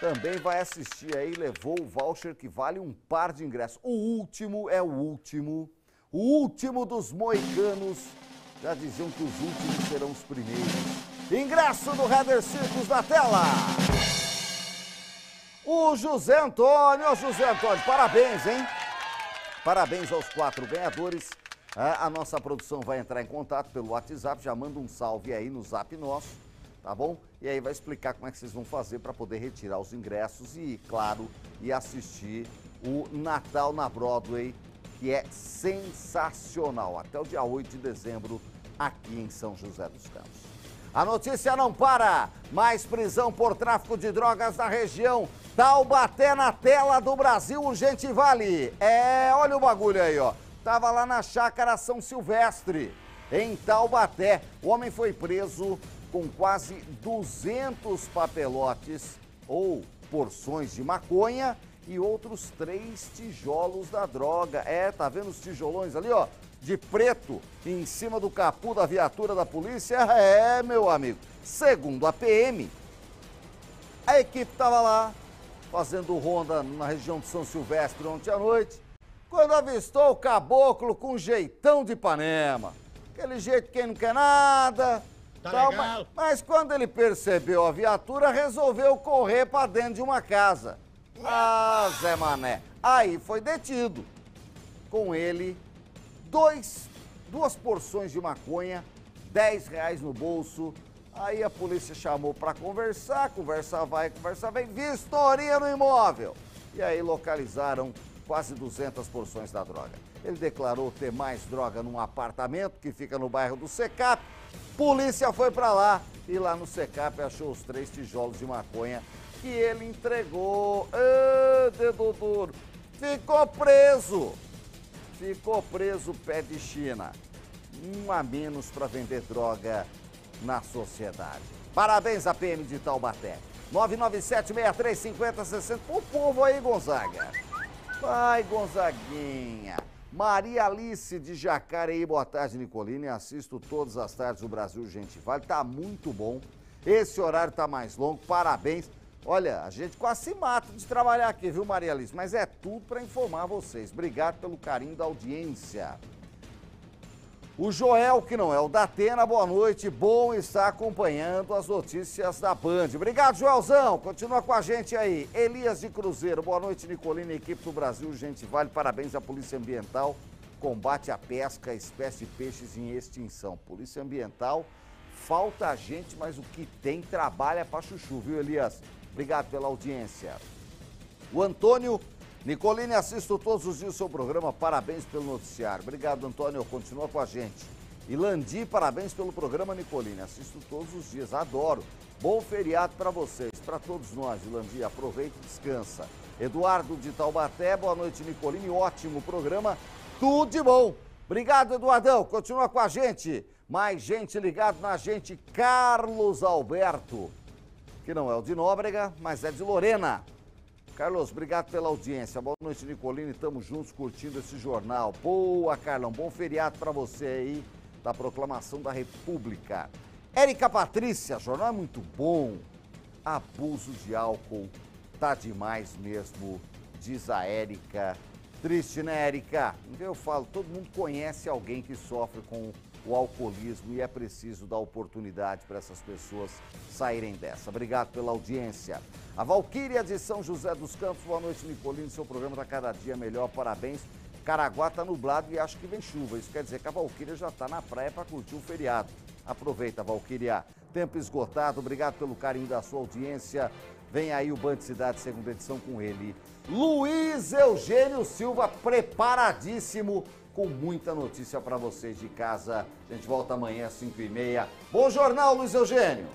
Também vai assistir aí, levou o voucher que vale um par de ingressos. O último é o último, o último dos moicanos. Já diziam que os últimos serão os primeiros. Ingresso do Header Circus na tela. O José Antônio, Ô, José Antônio, parabéns, hein? Parabéns aos quatro ganhadores. A nossa produção vai entrar em contato pelo WhatsApp, já manda um salve aí no zap nosso, tá bom? E aí vai explicar como é que vocês vão fazer para poder retirar os ingressos e, claro, e assistir o Natal na Broadway, que é sensacional, até o dia 8 de dezembro aqui em São José dos Campos. A notícia não para. Mais prisão por tráfico de drogas na região. Taubaté na tela do Brasil Urgente Vale. É, olha o bagulho aí, ó. Tava lá na chácara São Silvestre, em Taubaté. O homem foi preso com quase 200 papelotes ou porções de maconha e outros três tijolos da droga. É, tá vendo os tijolões ali, ó? de preto em cima do capô da viatura da polícia? É, meu amigo. Segundo a PM, a equipe estava lá fazendo ronda na região de São Silvestre ontem à noite, quando avistou o caboclo com jeitão de Ipanema. Aquele jeito quem não quer nada. Tá tal, legal. Mas, mas quando ele percebeu a viatura, resolveu correr para dentro de uma casa. Ah, Zé Mané. Aí foi detido. Com ele, dois, duas porções de maconha, 10 reais no bolso. Aí a polícia chamou para conversar, conversa vai, conversa vem, vistoria no imóvel. E aí localizaram quase 200 porções da droga. Ele declarou ter mais droga num apartamento que fica no bairro do Secap. Polícia foi para lá e lá no Secap achou os três tijolos de maconha que ele entregou. Ê, dedo duro. Ficou preso ficou preso pé de China. Um a menos para vender droga na sociedade. Parabéns à PM de Taubaté. 997-6350-60. O povo aí, Gonzaga. Vai, Gonzaguinha. Maria Alice de Jacareí, boa tarde, Nicolini. Assisto todas as tardes do Brasil, gente. Vale, tá muito bom. Esse horário tá mais longo, parabéns. Olha, a gente quase se mata de trabalhar aqui, viu, Maria Alice? Mas é tudo para informar vocês. Obrigado pelo carinho da audiência. O Joel, que não é o da Atena, boa noite. Bom estar acompanhando as notícias da Band. Obrigado, Joelzão. Continua com a gente aí. Elias de Cruzeiro, boa noite, Nicolina, equipe do Brasil. Gente, vale parabéns à Polícia Ambiental. Combate à pesca, espécie de peixes em extinção. Polícia Ambiental, falta gente, mas o que tem trabalha para chuchu, viu, Elias? Obrigado pela audiência. O Antônio Nicolini, assisto todos os dias o seu programa. Parabéns pelo noticiário. Obrigado, Antônio. Continua com a gente. E Landi, parabéns pelo programa, Nicolini. Assisto todos os dias. Adoro. Bom feriado para vocês, para todos nós, Landi. Aproveite e descansa. Eduardo de Taubaté, boa noite, Nicolini. Ótimo programa. Tudo de bom. Obrigado, Eduardão. Continua com a gente. Mais gente ligado na gente. Carlos Alberto que não é o de Nóbrega, mas é de Lorena. Carlos, obrigado pela audiência. Boa noite, Nicolini. Estamos juntos curtindo esse jornal. Boa, Carlão. Bom feriado para você aí da Proclamação da República. Érica Patrícia, jornal é muito bom. Abuso de álcool tá demais mesmo, diz a Érica. Triste, né, Érica? Eu falo, todo mundo conhece alguém que sofre com o alcoolismo e é preciso dar oportunidade para essas pessoas saírem dessa. Obrigado pela audiência. A Valquíria de São José dos Campos, boa noite, Nicolino. Seu programa está cada dia melhor, parabéns. Caraguá tá nublado e acho que vem chuva. Isso quer dizer que a Valquíria já tá na praia para curtir o feriado. Aproveita, Valquíria. Tempo esgotado. Obrigado pelo carinho da sua audiência. Vem aí o Band Cidade, segunda edição com ele. Luiz Eugênio Silva, preparadíssimo, com muita notícia para vocês de casa. A gente volta amanhã às 5h30. Bom jornal, Luiz Eugênio.